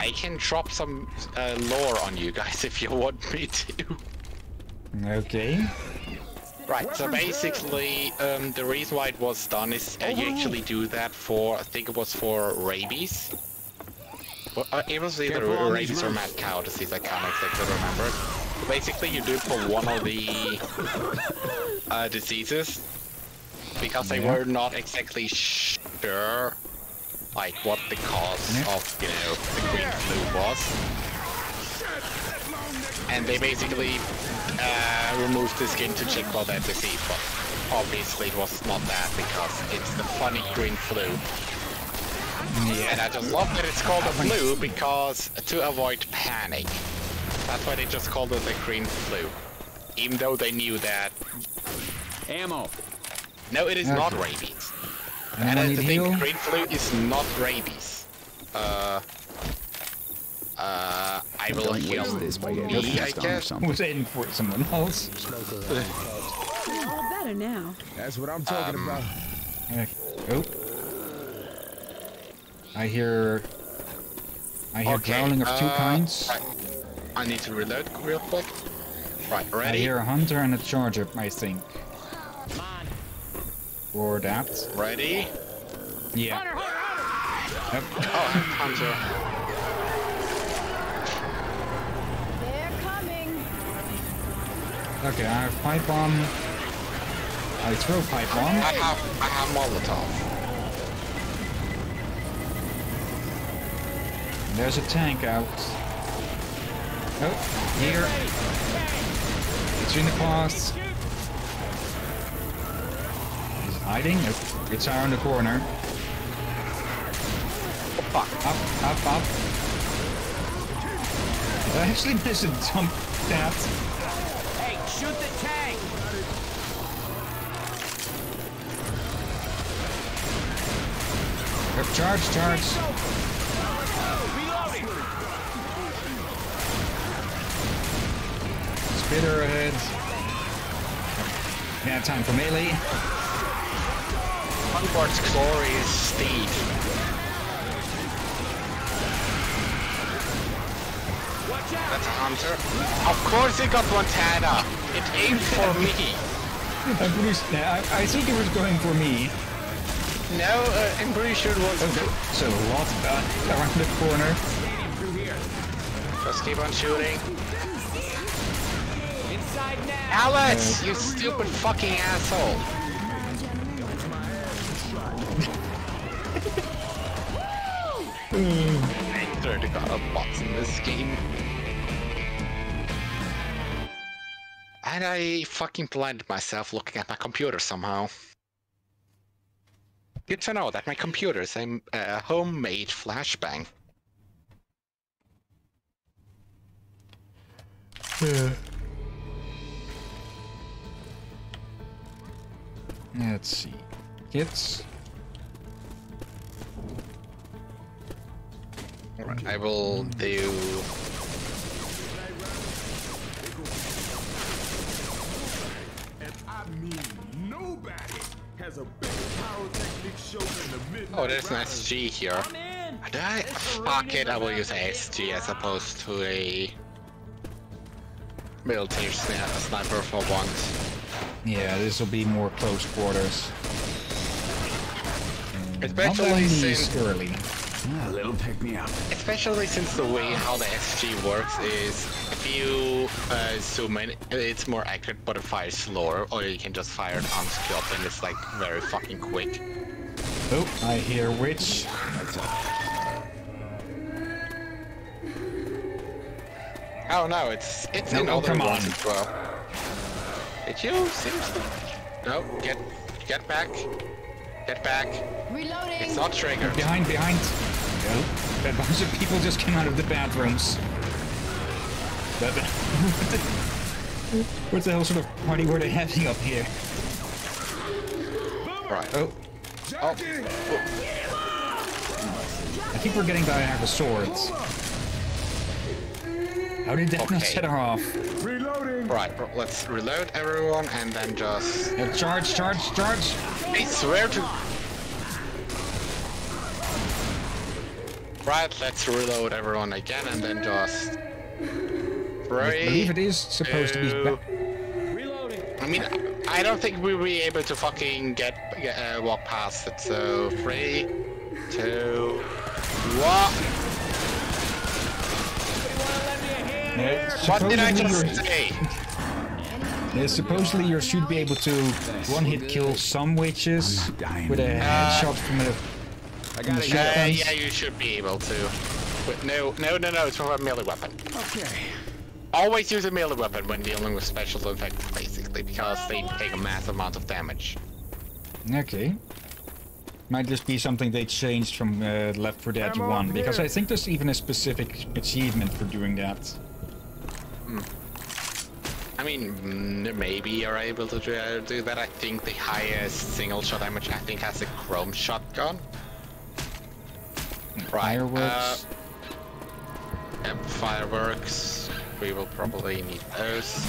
I can drop some uh, lore on you guys *laughs* if you want me to. Okay. Right, so basically, um, the reason why it was done is uh, you actually do that for, I think it was for rabies. Well, uh, it was either Careful on these rabies or mad cow disease, I can't exactly remember. Basically, you do it for one of the uh, diseases, because they were not exactly sure, like, what the cause Yeah. of, you know, the green flu was. And they basically uh, removed the skin to check for that disease, but obviously it was not that because it's the funny green flu. And I just love that it's called a flu because to avoid panic. That's why they just called it the green flu. Even though they knew that. Ammo. No, it is not Okay. rabies. And Anyone that's need the thing, green flu is not rabies. Uh. Uh, I will Don't heal this by getting me, I focused guess. something. Was aiming for someone else. All better now. That's what I'm talking Um, about. Oh. I hear... I hear Okay, growling of two uh, kinds. right. I need to reload real quick. Right, ready? I hear a hunter and a charger, I think. Or that. Ready? Yeah. Yep. Oh, Hunter. They're coming. Okay, I have pipe bomb. I throw pipe I have I have Molotov. There's a tank out. Oh, here. It's in the cloth. He's hiding. It's around the corner. fuck. Up, up, up. Did I actually miss a jump that? Hey, shoot the tank! Charge, charge. Reloading! Spitter ahead. Yeah, time for melee. Unbart's glory is Steve. Watch out! That's a hunter. Of course it got Montana. It aimed for me. I'm pretty, s- I, I think it was going for me. No, uh, I'm pretty sure it was. Okay, so a lot uh, around the corner. Just keep on shooting. Inside now! Alex, you stupid fucking asshole. I swear to God, I'm bots in this game. And I fucking blinded myself looking at my computer somehow. Good to know that my computer is a homemade flashbang. Let's see. Kits. Show than the Midnight Oh, there's an SG here. Did I? Fuck it, I will use SG as opposed to a military sni- sniper for once. Yeah, this will be more close quarters. Especially since- early. A little pick me up. Especially since the way how the SG works is if you uh, zoom in, it's more accurate, but it fires slower, or you can just fire it on scope and it's like very fucking quick. Oh, I hear witch. Oh no, it's it's No, in oh, other come on. as well. Did you seriously? No, get get back, get back. Reloading. It's not triggered. Behind, behind. Oh, a bunch of people just came out of the bathrooms. But, *laughs* what the hell sort of party were they having up here? Right. Oh. Oh. I think we're getting Diagonal swords. How did that not set her off? Reloading. Right, let's reload everyone and then just. Uh, charge, charge, charge! I swear to. Right, let's reload everyone again and then just. I believe it is Three. is supposed to be. two- ba- I mean, I don't think we'll be able to fucking get, get uh, walk past it. So three, two, one. Uh, What did I supposedly just you're- say? uh, supposedly you should be able to one-hit kill some witches with a headshot from a I gotta Uh, yeah, you should be able to. But no, no, no, no, it's from a melee weapon. Okay. Always use a melee weapon when dealing with special effects, basically, because they take a massive amount of damage. Okay. Might just be something they changed from uh, Left 4 Dead Ammo 1, because. I think there's even a specific achievement for doing that. I mean, maybe you're able to uh, do that. I think the highest single shot damage, I think, has a chrome shotgun. Right. Fireworks. Uh, yep, fireworks. We will probably need those.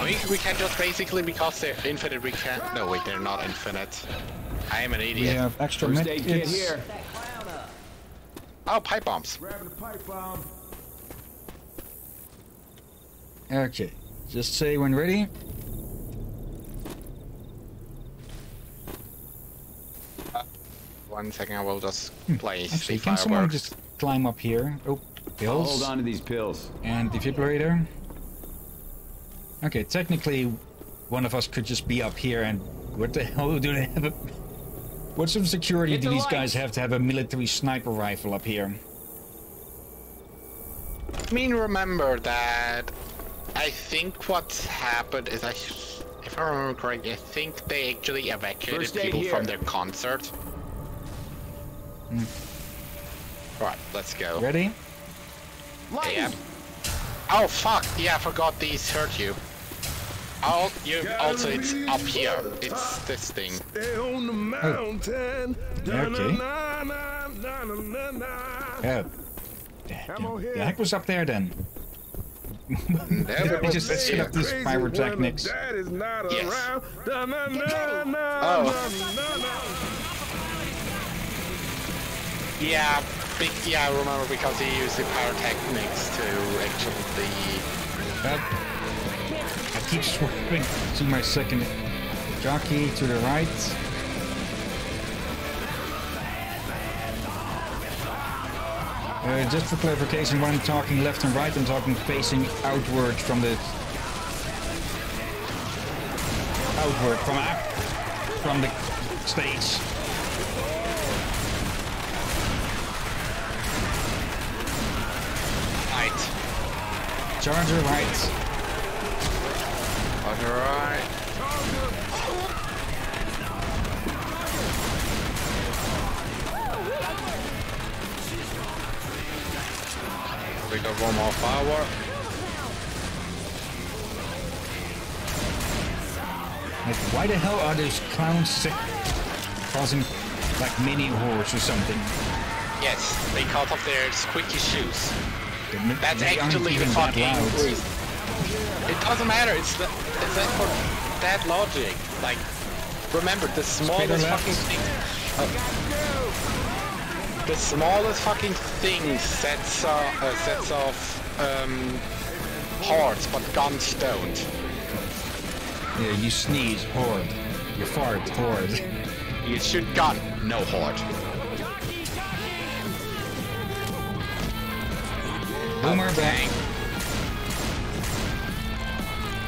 I mean, we can just basically, because they're infinite, we can... No, wait, they're not infinite. I am an idiot. we have extra First med aid kit here. Oh, pipe bombs. Grabbing the pipe bomb. Okay. Just say when ready. One second, I will just place Hmm. Actually, the can someone just climb up here? Oh, pills. hold on to these pills. And defibrillator. Okay, technically, one of us could just be up here and... What the *laughs* hell do they have a... What sort of security Get do the these guys have to have a military sniper rifle up here? I mean, remember that I think what's happened is I, if I remember correctly, I think they actually evacuated First aid people from here. their concert. Mm. Right, let's go. Ready? Yeah. Oh fuck! Yeah, I forgot these hurt you. Oh, you also it's up here. It's this thing. Stay on the mountain. Oh. Okay. Yeah. Ammo The heck was up there then? *laughs* There Let just this set here. up these Crazy pyrotechnics. when not Yes. around. Oh. Yeah, yeah, I remember because he used the pyrotechnics to actually That, I keep swerving to my second jockey to the right. Uh, just for clarification, when I'm talking left and right, I'm talking facing outward from the outward from from the stage. Charger right. Alright. We got one more firework. Like, why the hell are those clowns sick, causing like mini wars or something? Yes, they cut off their squeaky shoes. They- That's actually the even fucking reason. It doesn't matter. It's the, it's like for that logic. Like, remember the smallest fucking thing. uh, the smallest fucking thing sets off, uh, sets off um, hearts, but guns don't. Yeah, you sneeze, horde. You fart, horde. You shoot gun, no horde. Boomer back. tank.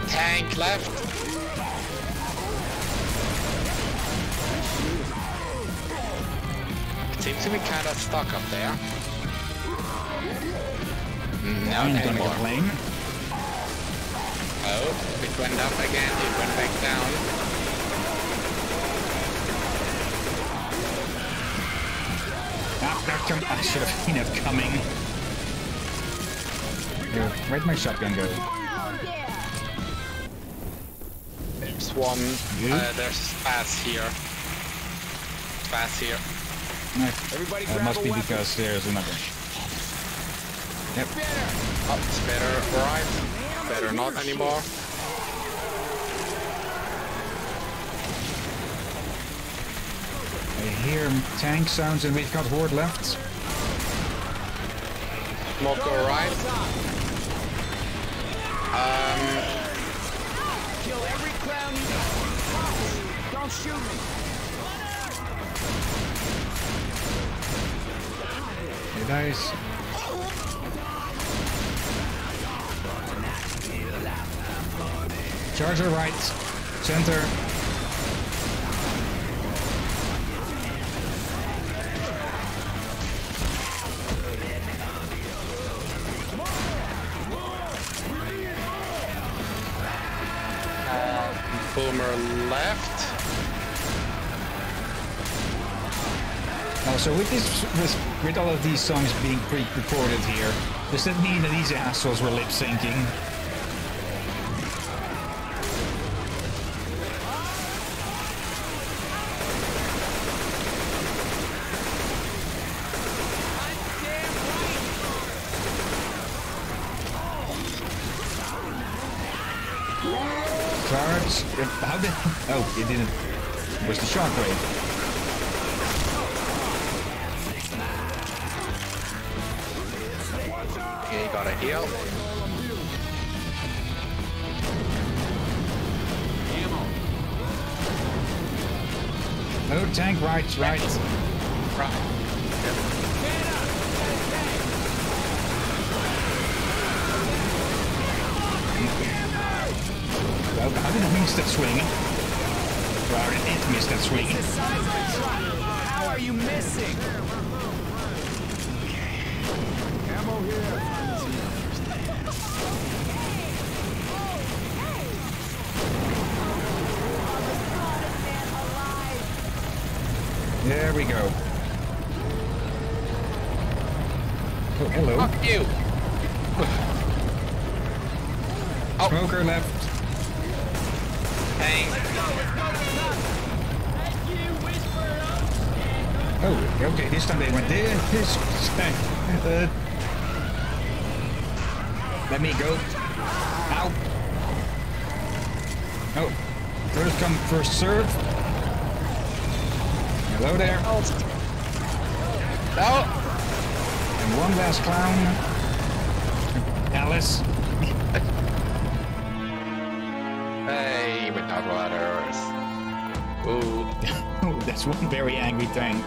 Tank left. It seems to be kind of stuck up there. Mm, Not I'm gonna complain. Oh, it went up again. It went back down. Ah, I should have seen it coming. Here, where'd my shotgun go? There's one. Uh, there's Spaz here. Spaz here. No, Everybody that grab must a be weapon. because there's another. Yep. Oh, it's better right. Better not anymore. I hear tank sounds and we've got horde left. Smoker right. Um, Kill every clown you know. Don't shoot me. Hey guys. Charger right. Center. So with this, with, with all of these songs being pre-recorded here, does that mean that these assholes were lip syncing? Charge. How did? *laughs* Oh, it didn't. Was the shockwave. Tank right, right. Right. Well, how did I miss that swing? Well, it did miss that swing. The size of the truck. How are you missing? Ammo here. There we go. Oh, hello. Fuck you. Oh. Smoker left. Tank. Oh, okay, this time they went there. *laughs* This uh, Let me go. Ow. Oh, first come, first serve. Hello there. Oh! And one last clown. Alice. *laughs* Hey, without waters. Ooh. Oh, *laughs* that's one very angry thing.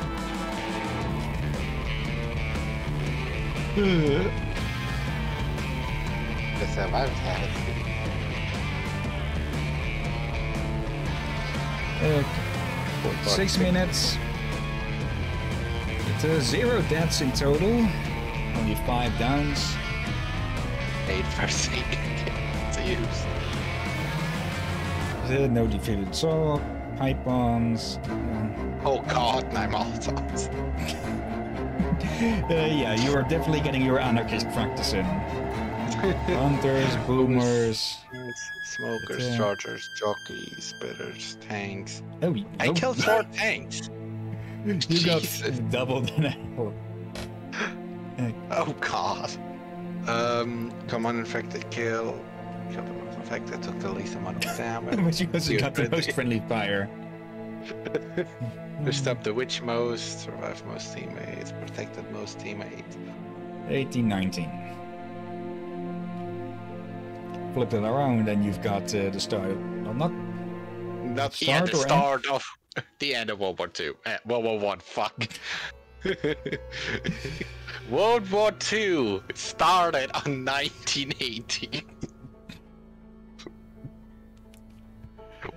The survived that. uh, six minutes. It's uh, zero deaths in total. Only five downs. Eight first aid kit to use. Uh, no defeated saw. Pipe bombs. Uh, Oh god, nine molotovs. *laughs* uh, yeah, you are definitely getting your anarchist practice in. *laughs* Hunters, boomers, smokers, yeah. chargers, jockeys, spitters, tanks. Oh, oh. I killed four *laughs* tanks. You got double the apple. *laughs* oh god. Um, common infected kill. Killed the most infected, took the least amount of damage. you got the most friendly fire. Just up the witch most, Survived most teammates, protected most teammates. 18, 19 flipping around and you've got uh, the start. Well, not not start, the start end? of *laughs* the end of World War Two. Uh, World War One. Fuck. *laughs* World War Two started on 1918.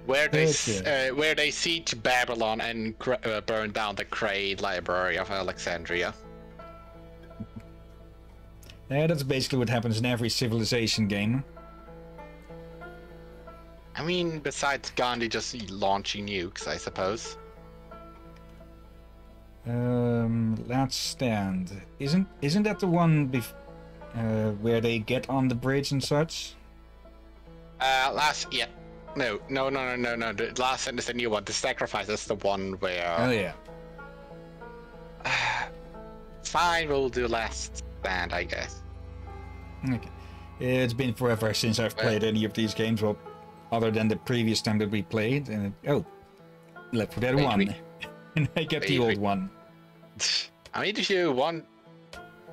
where they uh, where they siege Babylon and uh, burn down the great library of Alexandria. Yeah, that's basically what happens in every civilization game. I mean, besides Gandhi just launching nukes, I suppose. Um, Last Stand. Isn't isn't that the one bef- uh, where they get on the bridge and such? Uh, last, yeah. No, no, no, no, no, no. The last sentence, the new one. The sacrifice is the one where. Oh yeah. *sighs* Fine, we'll do last stand, I guess. Okay. It's been forever since I've played any of these games, well, other than the previous time that we played. And oh, Left 4 Dead Wait, 1. we- *laughs* and I get the old we- one. *laughs* I mean, if you want.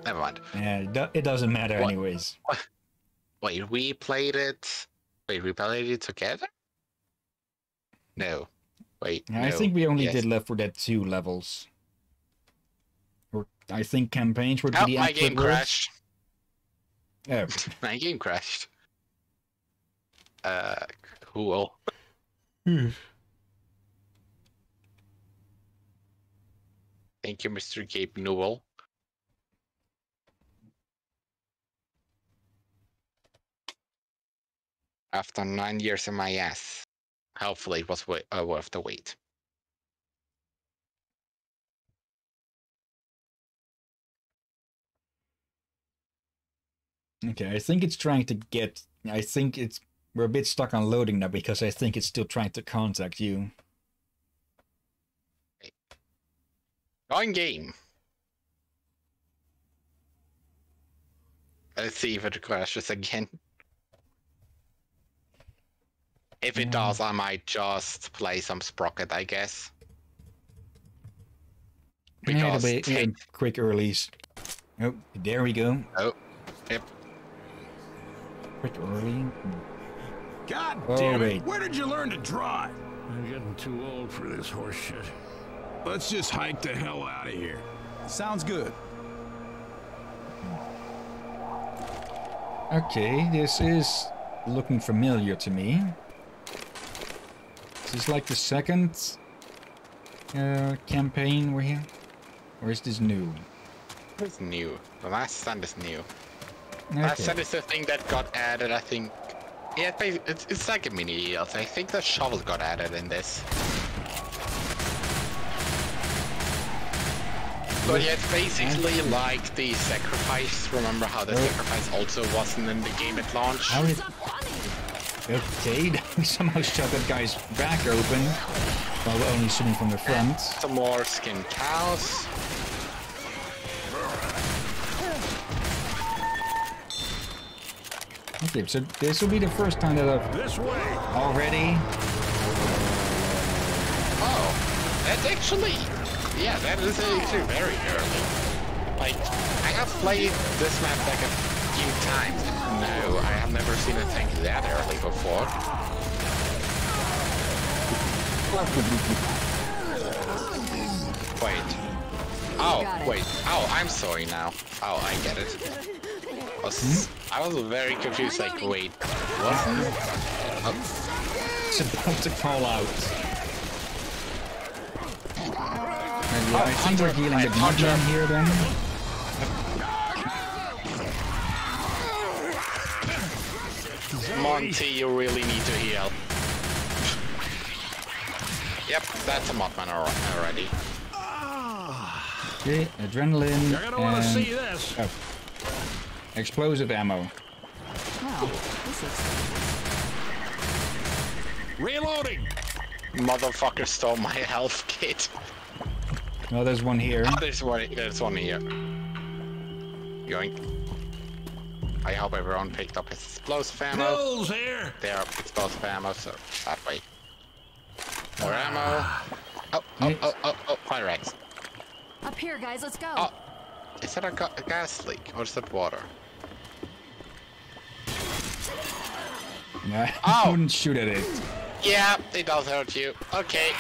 Never mind. Yeah, it doesn't matter What? anyways. Wait, we played it. Wait, we played it together? No. Wait. Yeah, I think we only Yes. did Left 4 Dead 2 levels. Or I think campaigns would Oh, be *laughs* the my game crashed. Oh. My game crashed. Uh, cool. Thank you, Mr. Gabe Newell. After nine years in my ass, hopefully it was uh, worth the wait. Okay, I think it's trying to get. I think it's. We're a bit stuck on loading now because I think it's still trying to contact you. On game. Let's see if it crashes again. If it does, I might just play some Sprocket, I guess. Yeah, it'll be yeah, quick earlies. Oh, there we go. Oh, yep. Quick early. God Oh, damn it! Where did you learn to drive? I'm getting too old for this horse shit. Let's just hike the hell out of here. Sounds good. Okay, this is looking familiar to me. Is this like the second uh, campaign we're here? Or is this new? It's new. The last stand is new. Last Okay. stand is the thing that got added, I think. Yeah, it's, it's, like a mini DLC. I think the shovel got added in this. But yeah, it's basically like the sacrifice. Remember how the sacrifice also wasn't in the game at launch? How did... Okay, we *laughs* somehow shut that guy's back open while we're only shooting from the front. Some more skinned cows. Okay, so this will be the first time that I've This way. already. Oh, that's actually, yeah, that is actually very early. Like, I have played this map like a few times. No, I have never seen a tank that early before. *laughs* Wait. Oh, wait. Oh, I'm sorry now. Oh, I get it. I was, I was very confused, like, wait, what? Oh. It's about to call out. And yeah, I think we're dealing with Mudman here then. Monty, you really need to heal. Yep, that's a Mothman al- already. Okay, adrenaline You're gonna wanna and see this. oh, explosive ammo. Wow, this is Reloading. Motherfucker stole my *laughs* health kit. Well, there's one here. Oh, *laughs* there's one. There's one here. Yoink. I hope everyone picked up his explosive ammo. Pills here. They are explosive ammo, so that way. More ah. ammo. Oh, oh, oh, oh, oh, fire axe. up here, guys. Let's go. Oh, is that a, ga- a gas leak or is that water? Yeah, Oh. I wouldn't shoot at it. Yeah, it does hurt you. Okay,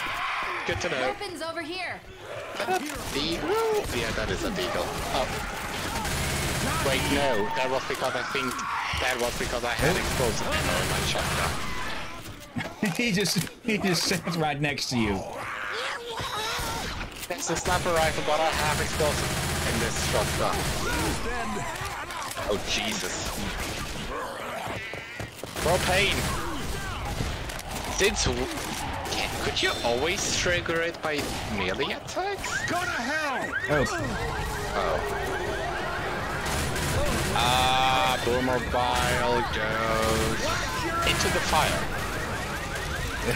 good to know. Weapons over here. that deagle? Yeah, that is a deagle. Oh. Wait, no, that was because I think that was because I had explosive ammo in my shotgun. *laughs* he just he just sat right next to you. It's a sniper rifle, but I have explosive in this shotgun. Oh Jesus. Propane! Since w- can, could you always trigger it by melee attacks? Go to hell! Oh, Oh. Ah, Boomer Bile goes into the fire.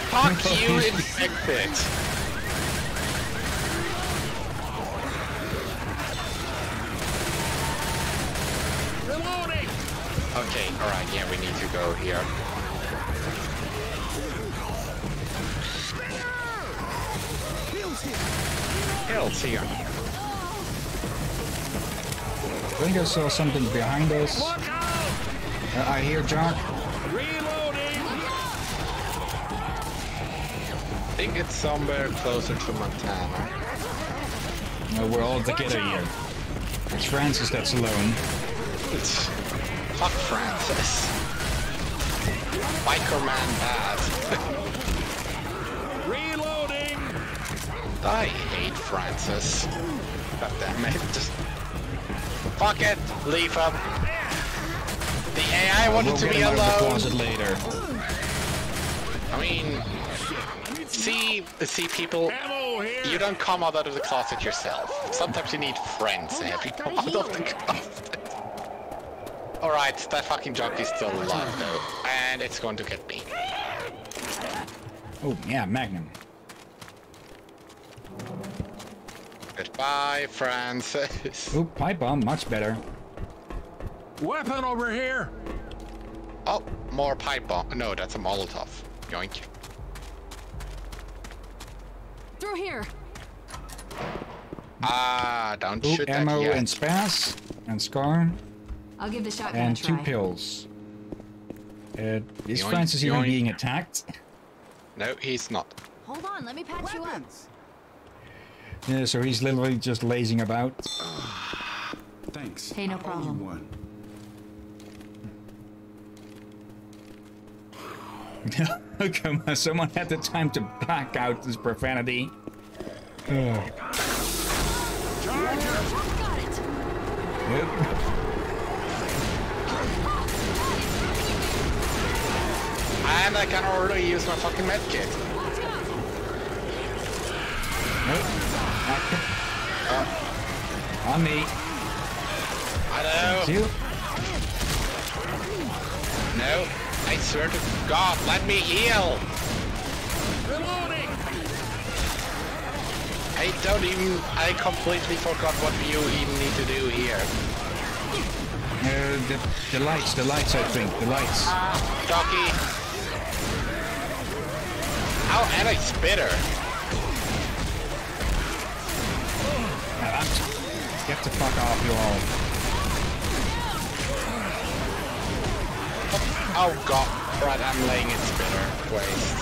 Fuck you, *laughs* infected! Reloading! Okay, alright, yeah, we need to go here. Hills here. I think I saw something behind us. Uh, I hear Jock. Reloading! I think it's somewhere closer to Montana. No, we're all together here. It's Francis that's alone. It's *laughs* fuck Francis. Biker man bad. *laughs* Reloading! I hate Francis. God damn it. Just fuck it. Leave him. The AI wanted we'll to be out of the alone. closet later. I mean, see, see people. You don't come out of the closet yourself. Sometimes you need friends to help you come out of the closet. Alright, that fucking jockey's still alive though. And it's going to get me. Oh, yeah, Magnum. Goodbye, Francis. *laughs* Oh, pipe bomb, much better. Weapon over here! Oh, more pipe bomb. No, that's a Molotov. Yoink. Through here. Ah, don't Oh, shoot ammo that yet. and spaz and scar I'll give the shotgun and a two pills. Uh, is Yoink, Francis even yoink. being attacked? No, he's not. Hold on, let me patch you up. Yeah, so he's literally just lazing about. Thanks. Hey, no I owe you problem. *laughs* Come on, someone had the time to black out this profanity. Ugh. Got. Yep. And I can already use my fucking medkit. On me. I know. You. No, I swear to God, let me heal. Reloading! I don't even, I completely forgot what you even need to do here. Uh, the, the lights, the lights, I think, the lights. Jockey. How and I spitter. Uh, I'm- get the fuck off, you all. Oh god, right, I'm laying in spitter. Waste.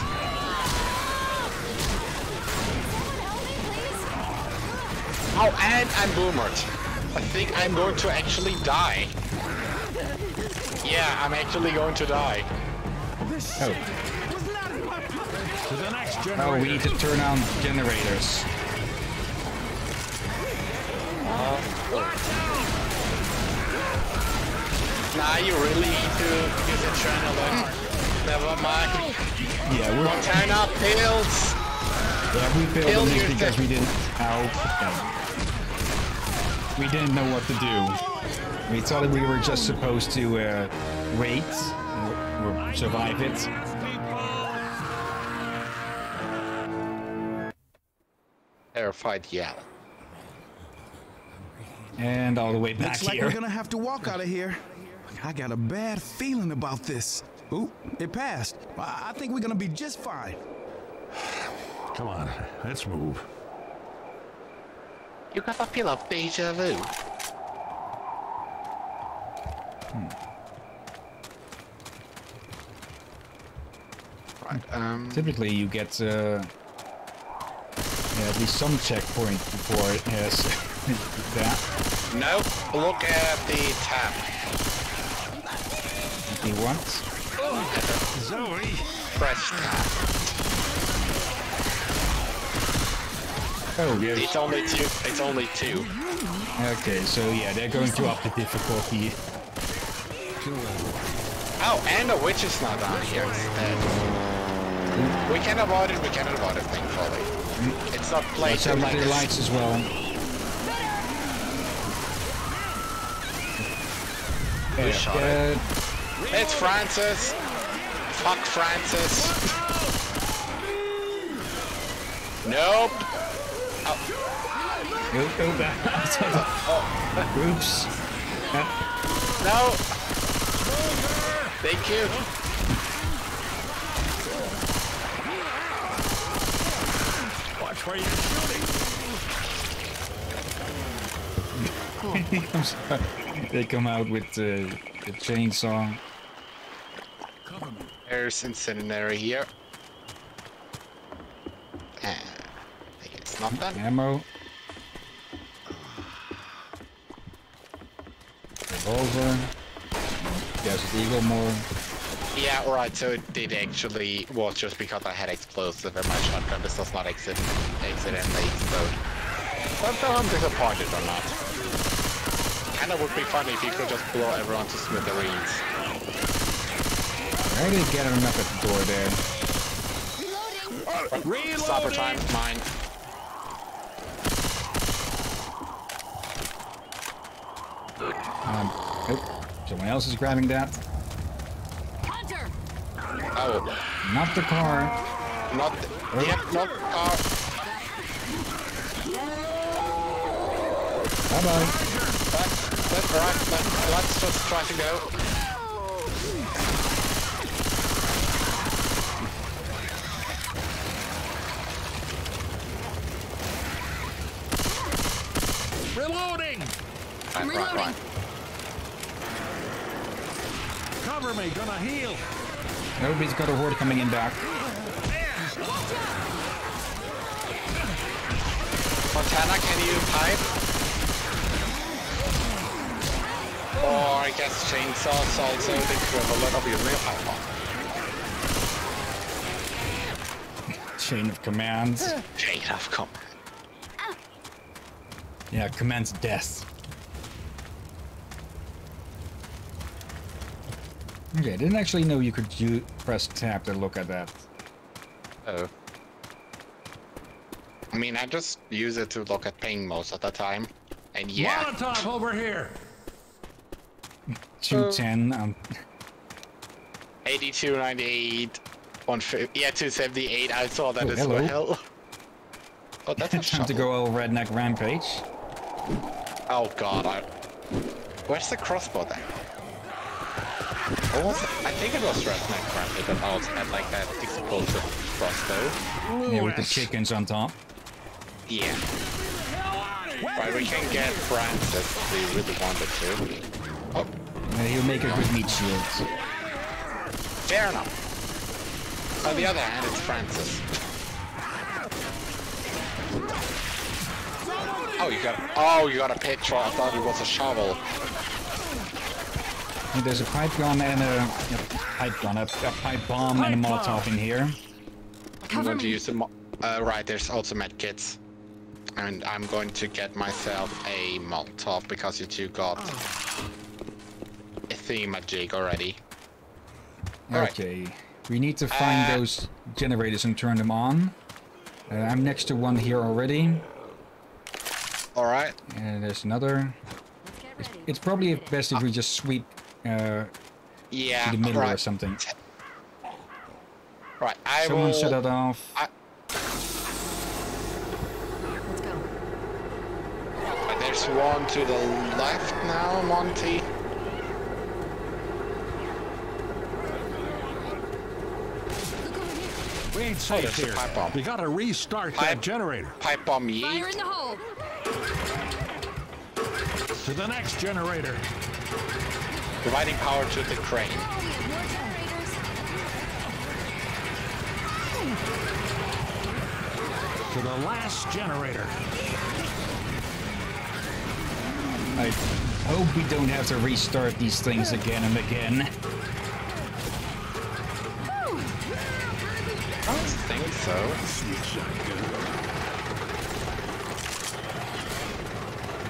Oh, and I'm boomered. I think I'm going to actually die. Yeah, I'm actually going to die. Oh. The Oh, we need to turn on generators. Nah, you really need to use adrenaline. Never mind. Yeah, we're Montana pills. yeah, we failed Kill on this because we didn't. Ow. Yeah. We didn't know what to do. We thought that we were just supposed to uh, wait or survive it. Terrified yell. And all the way back Looks like here. we're gonna have to walk out of here. I got a bad feeling about this. Ooh, it passed. I I think we're gonna be just fine. *sighs* Come on, let's move. You got a feel of deja vu. Right, um... Typically, you get uh, uh, at least some checkpoint before it has *laughs* that. No, look at the tab. The what? Zoe. Press tab. Oh, yes. It's only two. It's only two. Okay, so yeah, they're going to up the difficulty. Oh, and the witch is not on here instead. We can avoid it. We can avoid it, thankfully. It's not placed have in the like lights as well. We shot it. It's Francis. Fuck Francis. Nope. Oh, Go back. *laughs* oh. Oops. No. Thank you. Where you're shooting. they come out with uh, the chainsaw. There's incendiary here. And I think it's not done. Ammo. Revolver. Desert Eagle more. Yeah, right, so it did actually was just because I had explosive in my shotgun. This does not exit accidentally explode. Don't know if I'm disappointed or not. Kinda would be funny if you could just blow everyone to smithereens. I did get him up at the door there. Stopper time, mine. Um, oh, someone else is grabbing that. Hunter! Oh, Not the car. not Oh. yep, not the car. Bye bye. Let's, let's, right, let, let's just try to go. Reloading! Right, right, right. Cover me, gonna heal. Nobody's got a horde coming in back. Montana, can you pipe? Or I guess chainsaws also the equivalent of using a pipe bomb. Chain of commands. Chain of command. Yeah, commands death. Okay, I didn't actually know you could press tab to look at that. Oh. I mean, I just use it to look at ping most of the time. And yeah. Molotov over here. 210. Um, 82, 98, 150, yeah, 278. I saw that Oh, as hello. well. *laughs* Oh, that's a *laughs* time to go all redneck rampage. Oh god, I... Where's the crossbow then? What was it? I think it was Redneck Rampage that also had like that explosive crossbow. Yeah, with the chickens on top. Yeah. Right, we can get Francis if we really wanted to. Oh, Uh, he'll make a good meat shield. fair enough. On the other hand, it's Francis. Oh, you got oh, you got a picture. I thought it was a shovel. And there's a pipe gun and a, a pipe gun, a, a pipe bomb and a molotov in here. I'm going to use the mo- uh, right. There's also med kits, and I'm going to get myself a Molotov because you two got a thingamajig already. Alright. Okay, we need to find Uh, those generators and turn them on. Uh, I'm next to one here already. All right. And there's another. It's, it's probably best if we just sweep uh, Yeah. to the middle or right. something. Right. I Someone will. set that off. I, Uh, There's one to the left now, Monty. We ain't Oh, safe there's a here. pipe bomb. We gotta restart Pipe- that generator. Pipe bomb Fire yeet. in the hole! To the next generator. Providing power to the crane. To the last generator. I hope we don't have to restart these things again and again. I don't think so.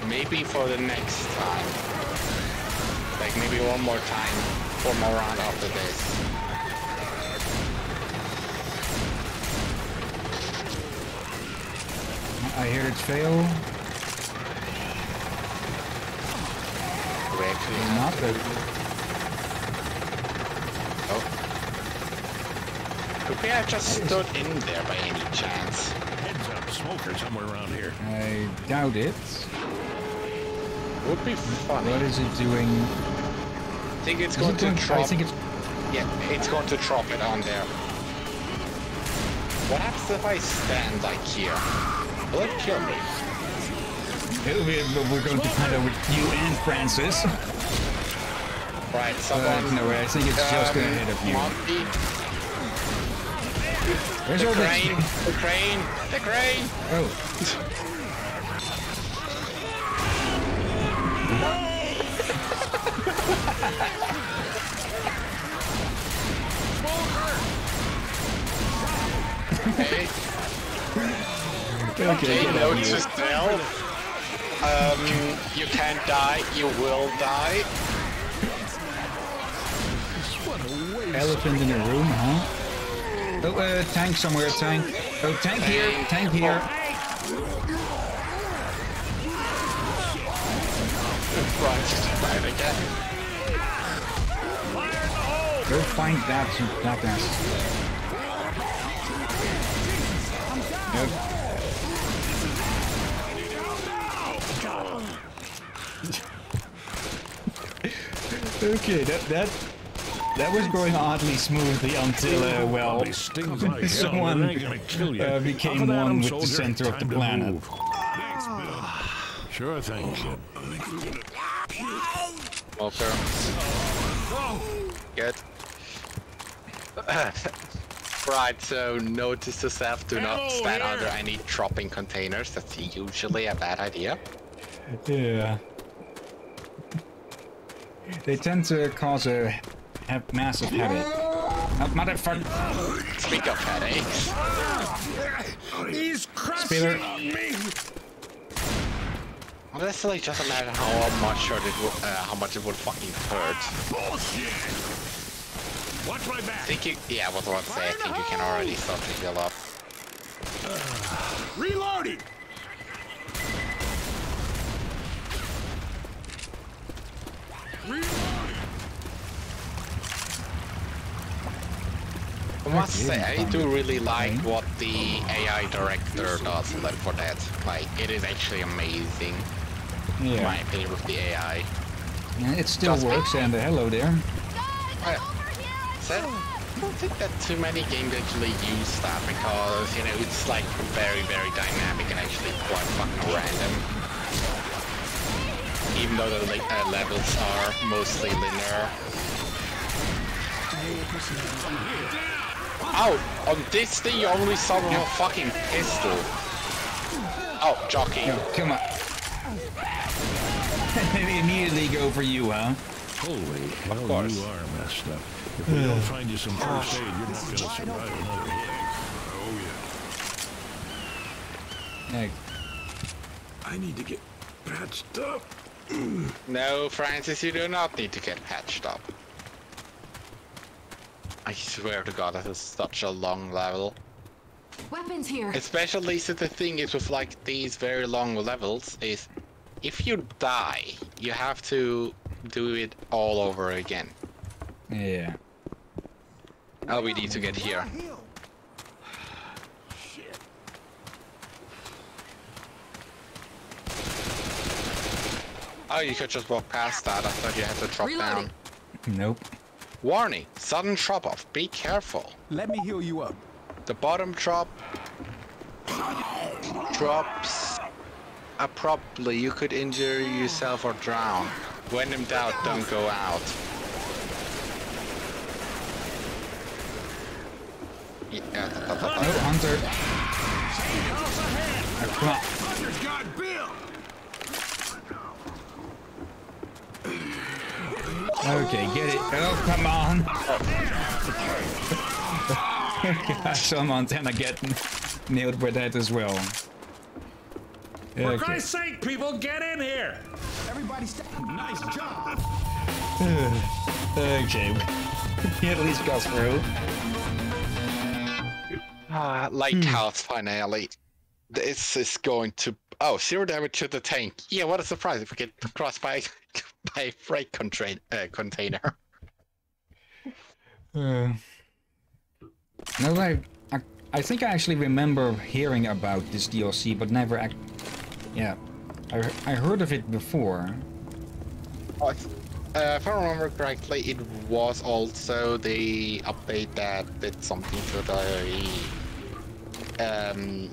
Maybe for the next time. Like maybe one more time. for more round after this. I hear it fail. We actually Not the Oh. Could we have just stood in there by any chance? Heads up, smoker somewhere around here. I doubt it. Would be funny. What is it doing? I think it's going to drop. I think it's Yeah, it's going to drop it on there. What happens if I stand like here? Will it kill me? We're we're going to find out with you and Francis. Right, Uh, someone. no, I think it's just um, ahead of you. monkey. Where's The the- crane, the crane, the crane. Oh. *laughs* Okay. Okay, Okay, get note out to of self. Um, you can't die, you will die. Elephant in the room, huh? Oh, uh, tank somewhere, tank. Oh, tank here, tank here. Right, just right again. Go find that, you jackass. Nope. Okay, that that that was going oddly smoothly until uh, well, Probably stings like *laughs* hell, someone but it ain't gonna kill you. uh, Off became of that, one I'm with soldier. the center of the to planet. move. Sure thing, kid. Okay. Good. *laughs* right, so notice to self, do not stand under any dropping containers. That's usually a bad idea. Yeah. They tend to cause a have massive headache. Uh, motherfucker. Speak of headaches. He's crushing Spiller. Honestly, it doesn't matter how much or it would, uh, how much it would fucking hurt. Bullshit! Watch my I back! think you, yeah, I was about to say, I think you can already start to heal up. Reloading! I must say, I do really like what the AI director does for that. Like, it is actually amazing, in Yeah. my opinion, with the AI. yeah, it still Just- works, and uh, hello there. I, so, I don't think that too many games actually use that because, you know, it's like very, very dynamic and actually quite fucking random. Even though the uh, levels are mostly linear. Oh, on this thing you only saw with a fucking pistol. Oh, jockey. No, come on. *laughs* Maybe immediately go for you, huh? Holy hell, course. you are messed up. If we don't find you some first ah. aid, you're not gonna survive another hit. Oh, Yeah. I need to get patched up. *clears throat* No, Francis, you do not need to get patched up. I swear to god, that is such a long level. Weapons here. Especially since the thing is with like these very long levels is if you die, you have to do it all over again. Yeah. Oh, we need to get here. Oh, you could just walk past that. I thought you had to drop Reloading. down. Nope. Warning, sudden drop off. Be careful. Let me heal you up. The bottom drop drops abruptly. You could injure yourself or drown. When in doubt, don't go out. Yeah, Oh, Hunter. Oh, come on. Under God, Bill! Okay, get it. Oh, come on. I saw Montana getting nailed by that as well. For Christ's sake, people, get in here! Everybody stay. Nice job. okay. *laughs* He at least got through. Ah, lighthouse finale. This is going to. Oh, zero damage to the tank. Yeah, what a surprise if we get crossed by *laughs* by a freight contra- uh, container. *laughs* Uh, no, I, I, I think I actually remember hearing about this DLC, but never act. Yeah, I, I heard of it before. Oh, uh, if I remember correctly, it was also the update that did something to the um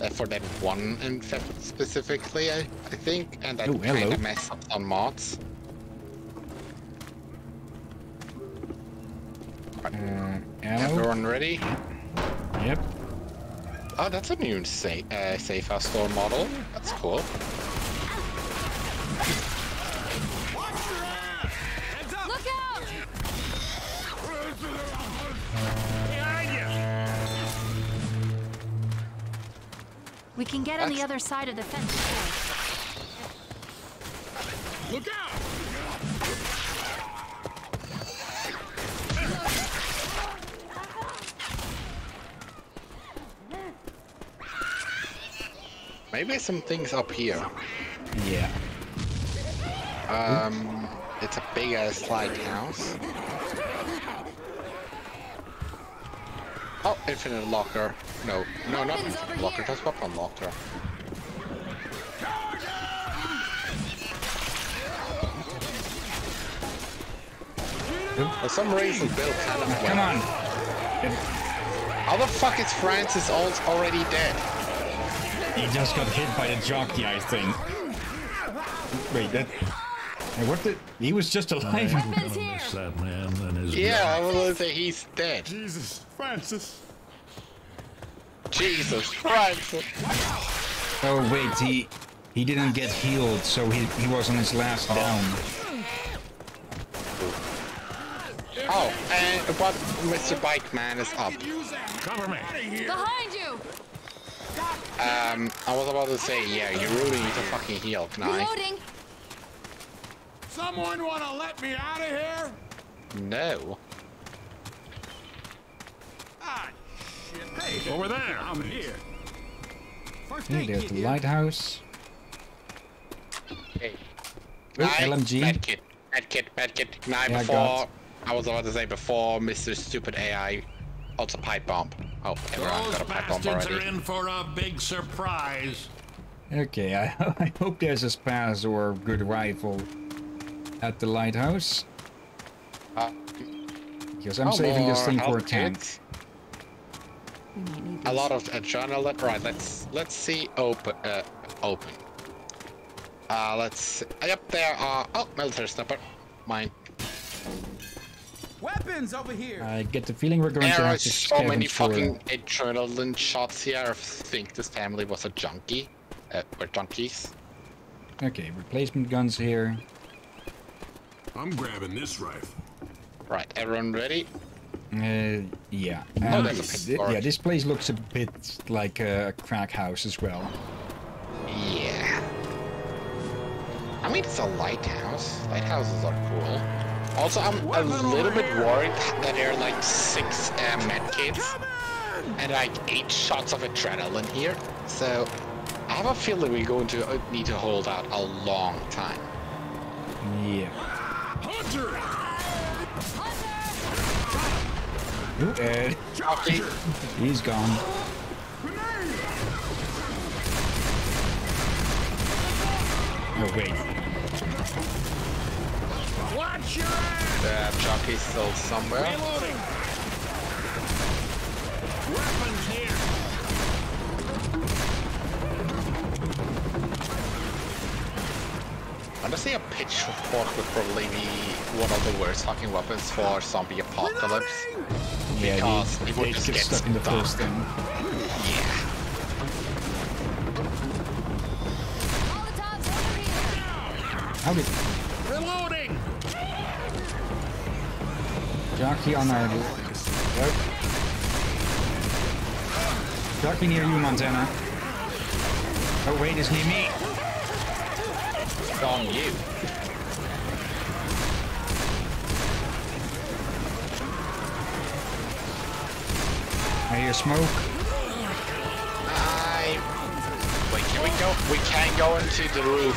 uh, for that one infect specifically, I, I think, and that Oh, kind of messed up on mods. Uh. Everyone ready? Yep. Oh, that's a new sa- uh, safe house store model. That's cool. Look out! We can get on the other side of the fence. Look out! Maybe some things up here. Yeah. Um, it's a big ass lighthouse. Oh, infinite locker. No, no, not infinite locker. here. Just weapon locker. For some reason, Bill kind of Come on. How the fuck is Francis al- already dead? He just got hit by the jockey, I think. Wait, that. Hey, what the? He was just alive. I'm gonna miss that man and his Yeah, I was gonna say he's dead. Jesus, Francis. Jesus Francis. Oh wait, he he didn't get healed, so he he was on his last oh. down. Oh, and what Mr. Bike Man is up. Cover me. Behind you! Um, I was about to say, yeah, you really need to fucking heal, Knife. Reloading! Someone wanna let me out of here? No. Ah, shit. Hey, Over there. I'm here. First Okay, aid there's kit the lighthouse. Hey. Oh, Knife, LMG. Medkit, medkit, medkit. Knife Yeah, I before, got. I was about to say before Mr. Stupid AI. Also pipe bomb. Oh, everyone Those got a pipe bomb bastards already. are in for a big surprise. Okay, I, *laughs* I hope there's a spaz or good rifle at the lighthouse. Uh, Because I'm oh, saving this thing for a health tank. kits. A lot of adrenaline. Right, let's let's see. Open. Uh, open. Uh, let's. Yep, there are. Oh, military sniper. Mine. Weapons over here. I get the feeling we're going There to are have to so many scavenge for. fucking adrenaline shots here. I think this family was a junkie. Uh, or junkies. Okay, replacement guns here. I'm grabbing this rifle. Right, everyone ready? Uh, yeah. Oh, Um, there's a pit yeah, this place looks a bit like a crack house as well. Yeah. I mean, it's a lighthouse. Lighthouses are cool. Also, I'm a little bit worried that there are like six uh, medkits and like eight shots of adrenaline here. So, I have a feeling we're going to uh, need to hold out a long time. Yeah. Hunter! Ooh, uh, Jockey! he's gone. Oh wait. Watch your ass! Damn, jockey's still somewhere. Reloading! Weapons here! I'm just seeing a pitchfork would probably be one of the worst fucking weapons for zombie apocalypse. Yeah, because it would just get stuck in the post. thing. Yeah. How did... Reloading! Jockey on our Yep. Jockey near you, Montana. Oh wait, it's near me. It's on you. I hear smoke. I... Wait, can we go? We can go into the roof.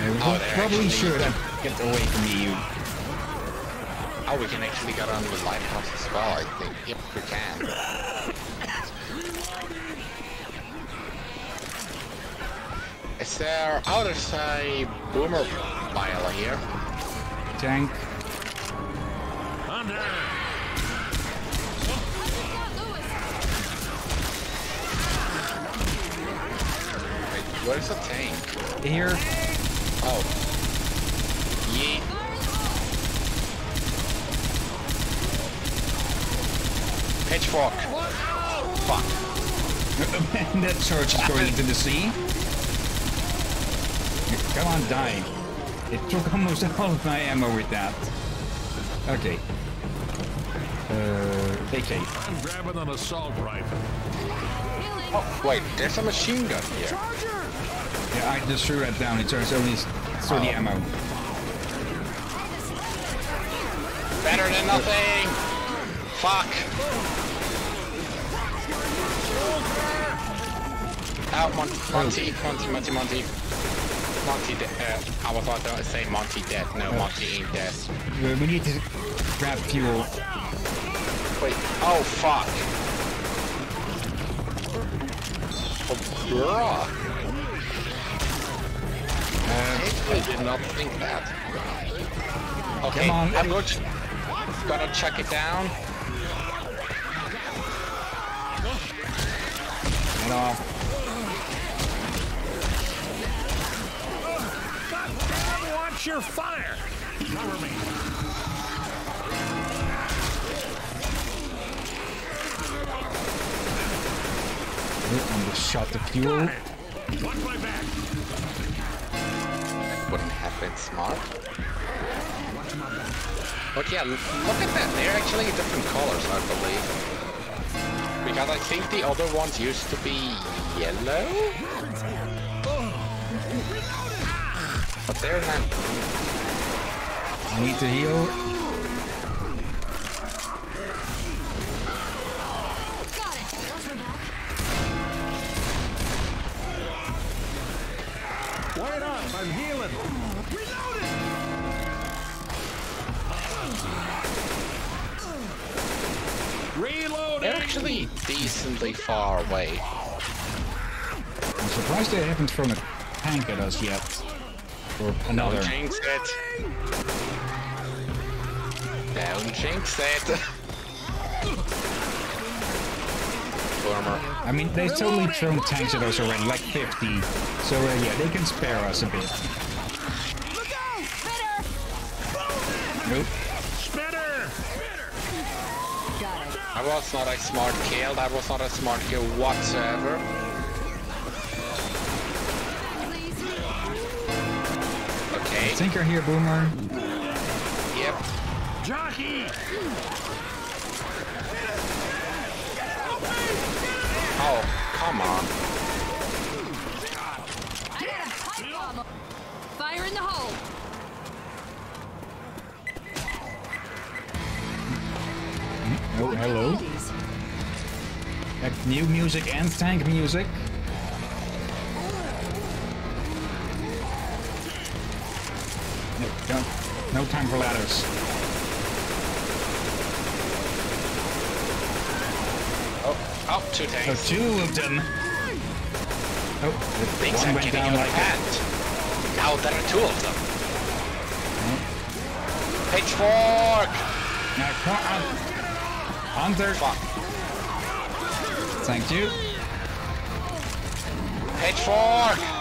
Yeah, we Oh, probably should get away from you. Oh, we can actually get on the lighthouse as well, I think. Yep, we can. Is there... There's a boomer bile here. Tank. Under. Wait, where's the tank? Here. Oh. Yeet. Pitchfork. Fuck. *laughs* that church is going into the sea. Come on, die. It took almost *laughs* all of my ammo with that. Okay. Uh, AK. I'm grabbing an assault rifle. Oh, wait, there's a machine gun here. Yeah, I just threw that down. It turns only 30 ammo. Better than nothing! Fuck! Out, Mon Monty, Monty, Monty, Monty. Monty, de- uh, I was about to say Monty dead. No, Monty ain't dead. We need to grab fuel. Wait, oh fuck. Oh, bruh. Uh, I did not think that. Okay, Come on. I'm going to, gonna check it down. Watch your fire! Cover me. And just shot the fuel. Watch my back. Wouldn't have been smart. But yeah, look at that. They're actually different colors, I believe. Because I think the other ones used to be yellow? But they're not. I need to heal. Wait up, I'm healing. Reloading! They're actually decently far away. I'm surprised they haven't thrown a tank at us yet. Or another. Don't jinx it. Don't jinx it. *laughs* Boomer. I mean, they've totally thrown tanks at us already, like 50. So, uh, yeah, they can spare us a bit. Nope. Spitter! That was not a smart kill. That was not a smart kill whatsoever. Okay. Tinker here, Boomer. Yep. Jockey! Oh, come on. Fire in the hole. Oh, hello. Uh, new music and tank music. No, time for ladders. Oh, oh, two Oh, tanks. two of them. Oh, Things one are went getting down like hand. Now there are two of them. Oh. Pitchfork! Now, come on. Hunter. Fuck. Thank you. Pitchfork!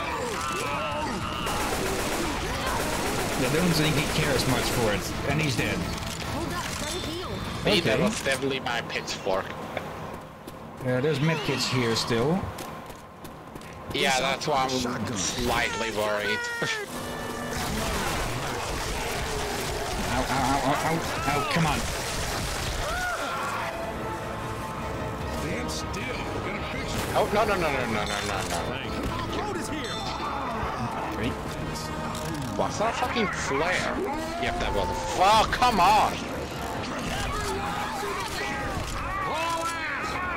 I don't think he cares much for it. And he's dead. Me, that Okay. was definitely my pitchfork. Uh, there's medkits here still. Yeah, that's why I'm slightly worried. Ow, ow, ow, ow, ow, come on. Stand still. Get. Oh, no, no, no, no, no, no, no, no. What's that fucking flare? Yep, that was a... Fuck, come on!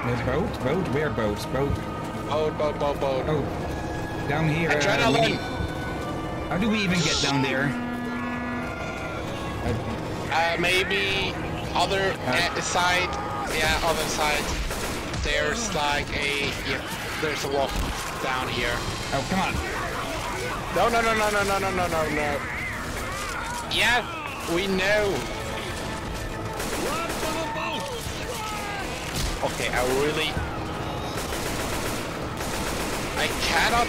There's boat, boat, where boats, boat. Boat, boat, boat, boat. Oh, down here. uh, Adrenaline! need- How do we even get down there? Uh, maybe other uh, side. Yeah, other side. There's like a... Yeah, there's a walk down here. Oh, come on. No, no, no, no, no, no, no, no, no, no. Yeah, we know. Okay, I really... I cannot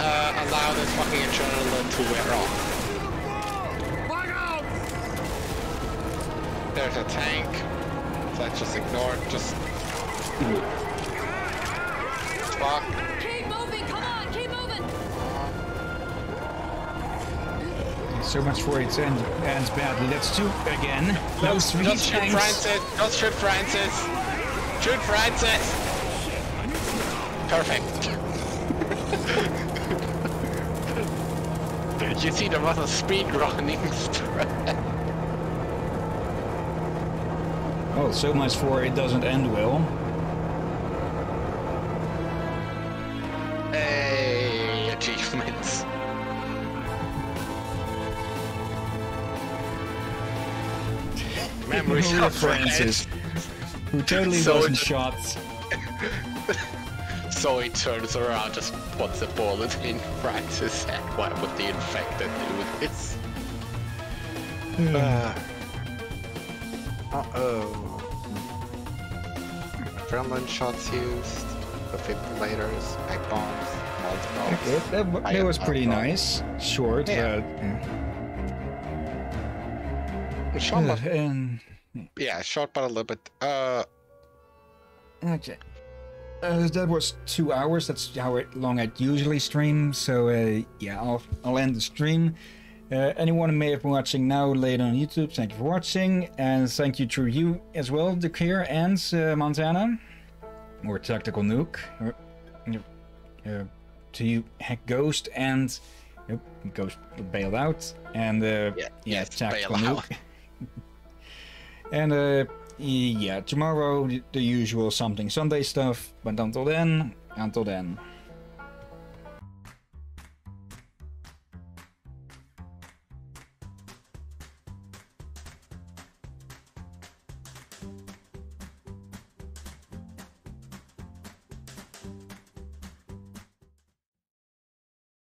uh, allow this fucking adrenaline to wear off. There's a tank. Let's just ignore it. Just... So much for it end, ends badly. Let's do again. Those three Just shoot tanks. Francis! Just shoot Francis! Shoot Francis! Perfect. *laughs* you see, there was a speed running. *laughs* Oh, so much for it doesn't end well. Memories Poor of Francis, Francis. who totally So wasn't it- shot. *laughs* So he turns around, just puts a bullet in *laughs* Francis' head. What would the infected do with this? Uh oh. Adrenaline shots used, the defibrillators, pipe bombs, multiple. Okay, that, wa- that was pretty nice. Short, Yeah. but... Shot, uh, and, yeah, short but a little bit. Uh, okay. Uh, that was two hours. That's how long I usually stream. So uh, yeah, I'll I'll end the stream. Uh, anyone who may have been watching now later on YouTube, thank you for watching, and thank you to you as well, Drakir and uh, Montana, or Tactical Nuke, or, uh, to you, Heck Ghost, and yep, Ghost bailed out, and uh, Yeah, yeah, yes, Tactical. Nuke. *laughs* and uh, yeah, tomorrow the- usual something Sunday stuff. But until then, until then.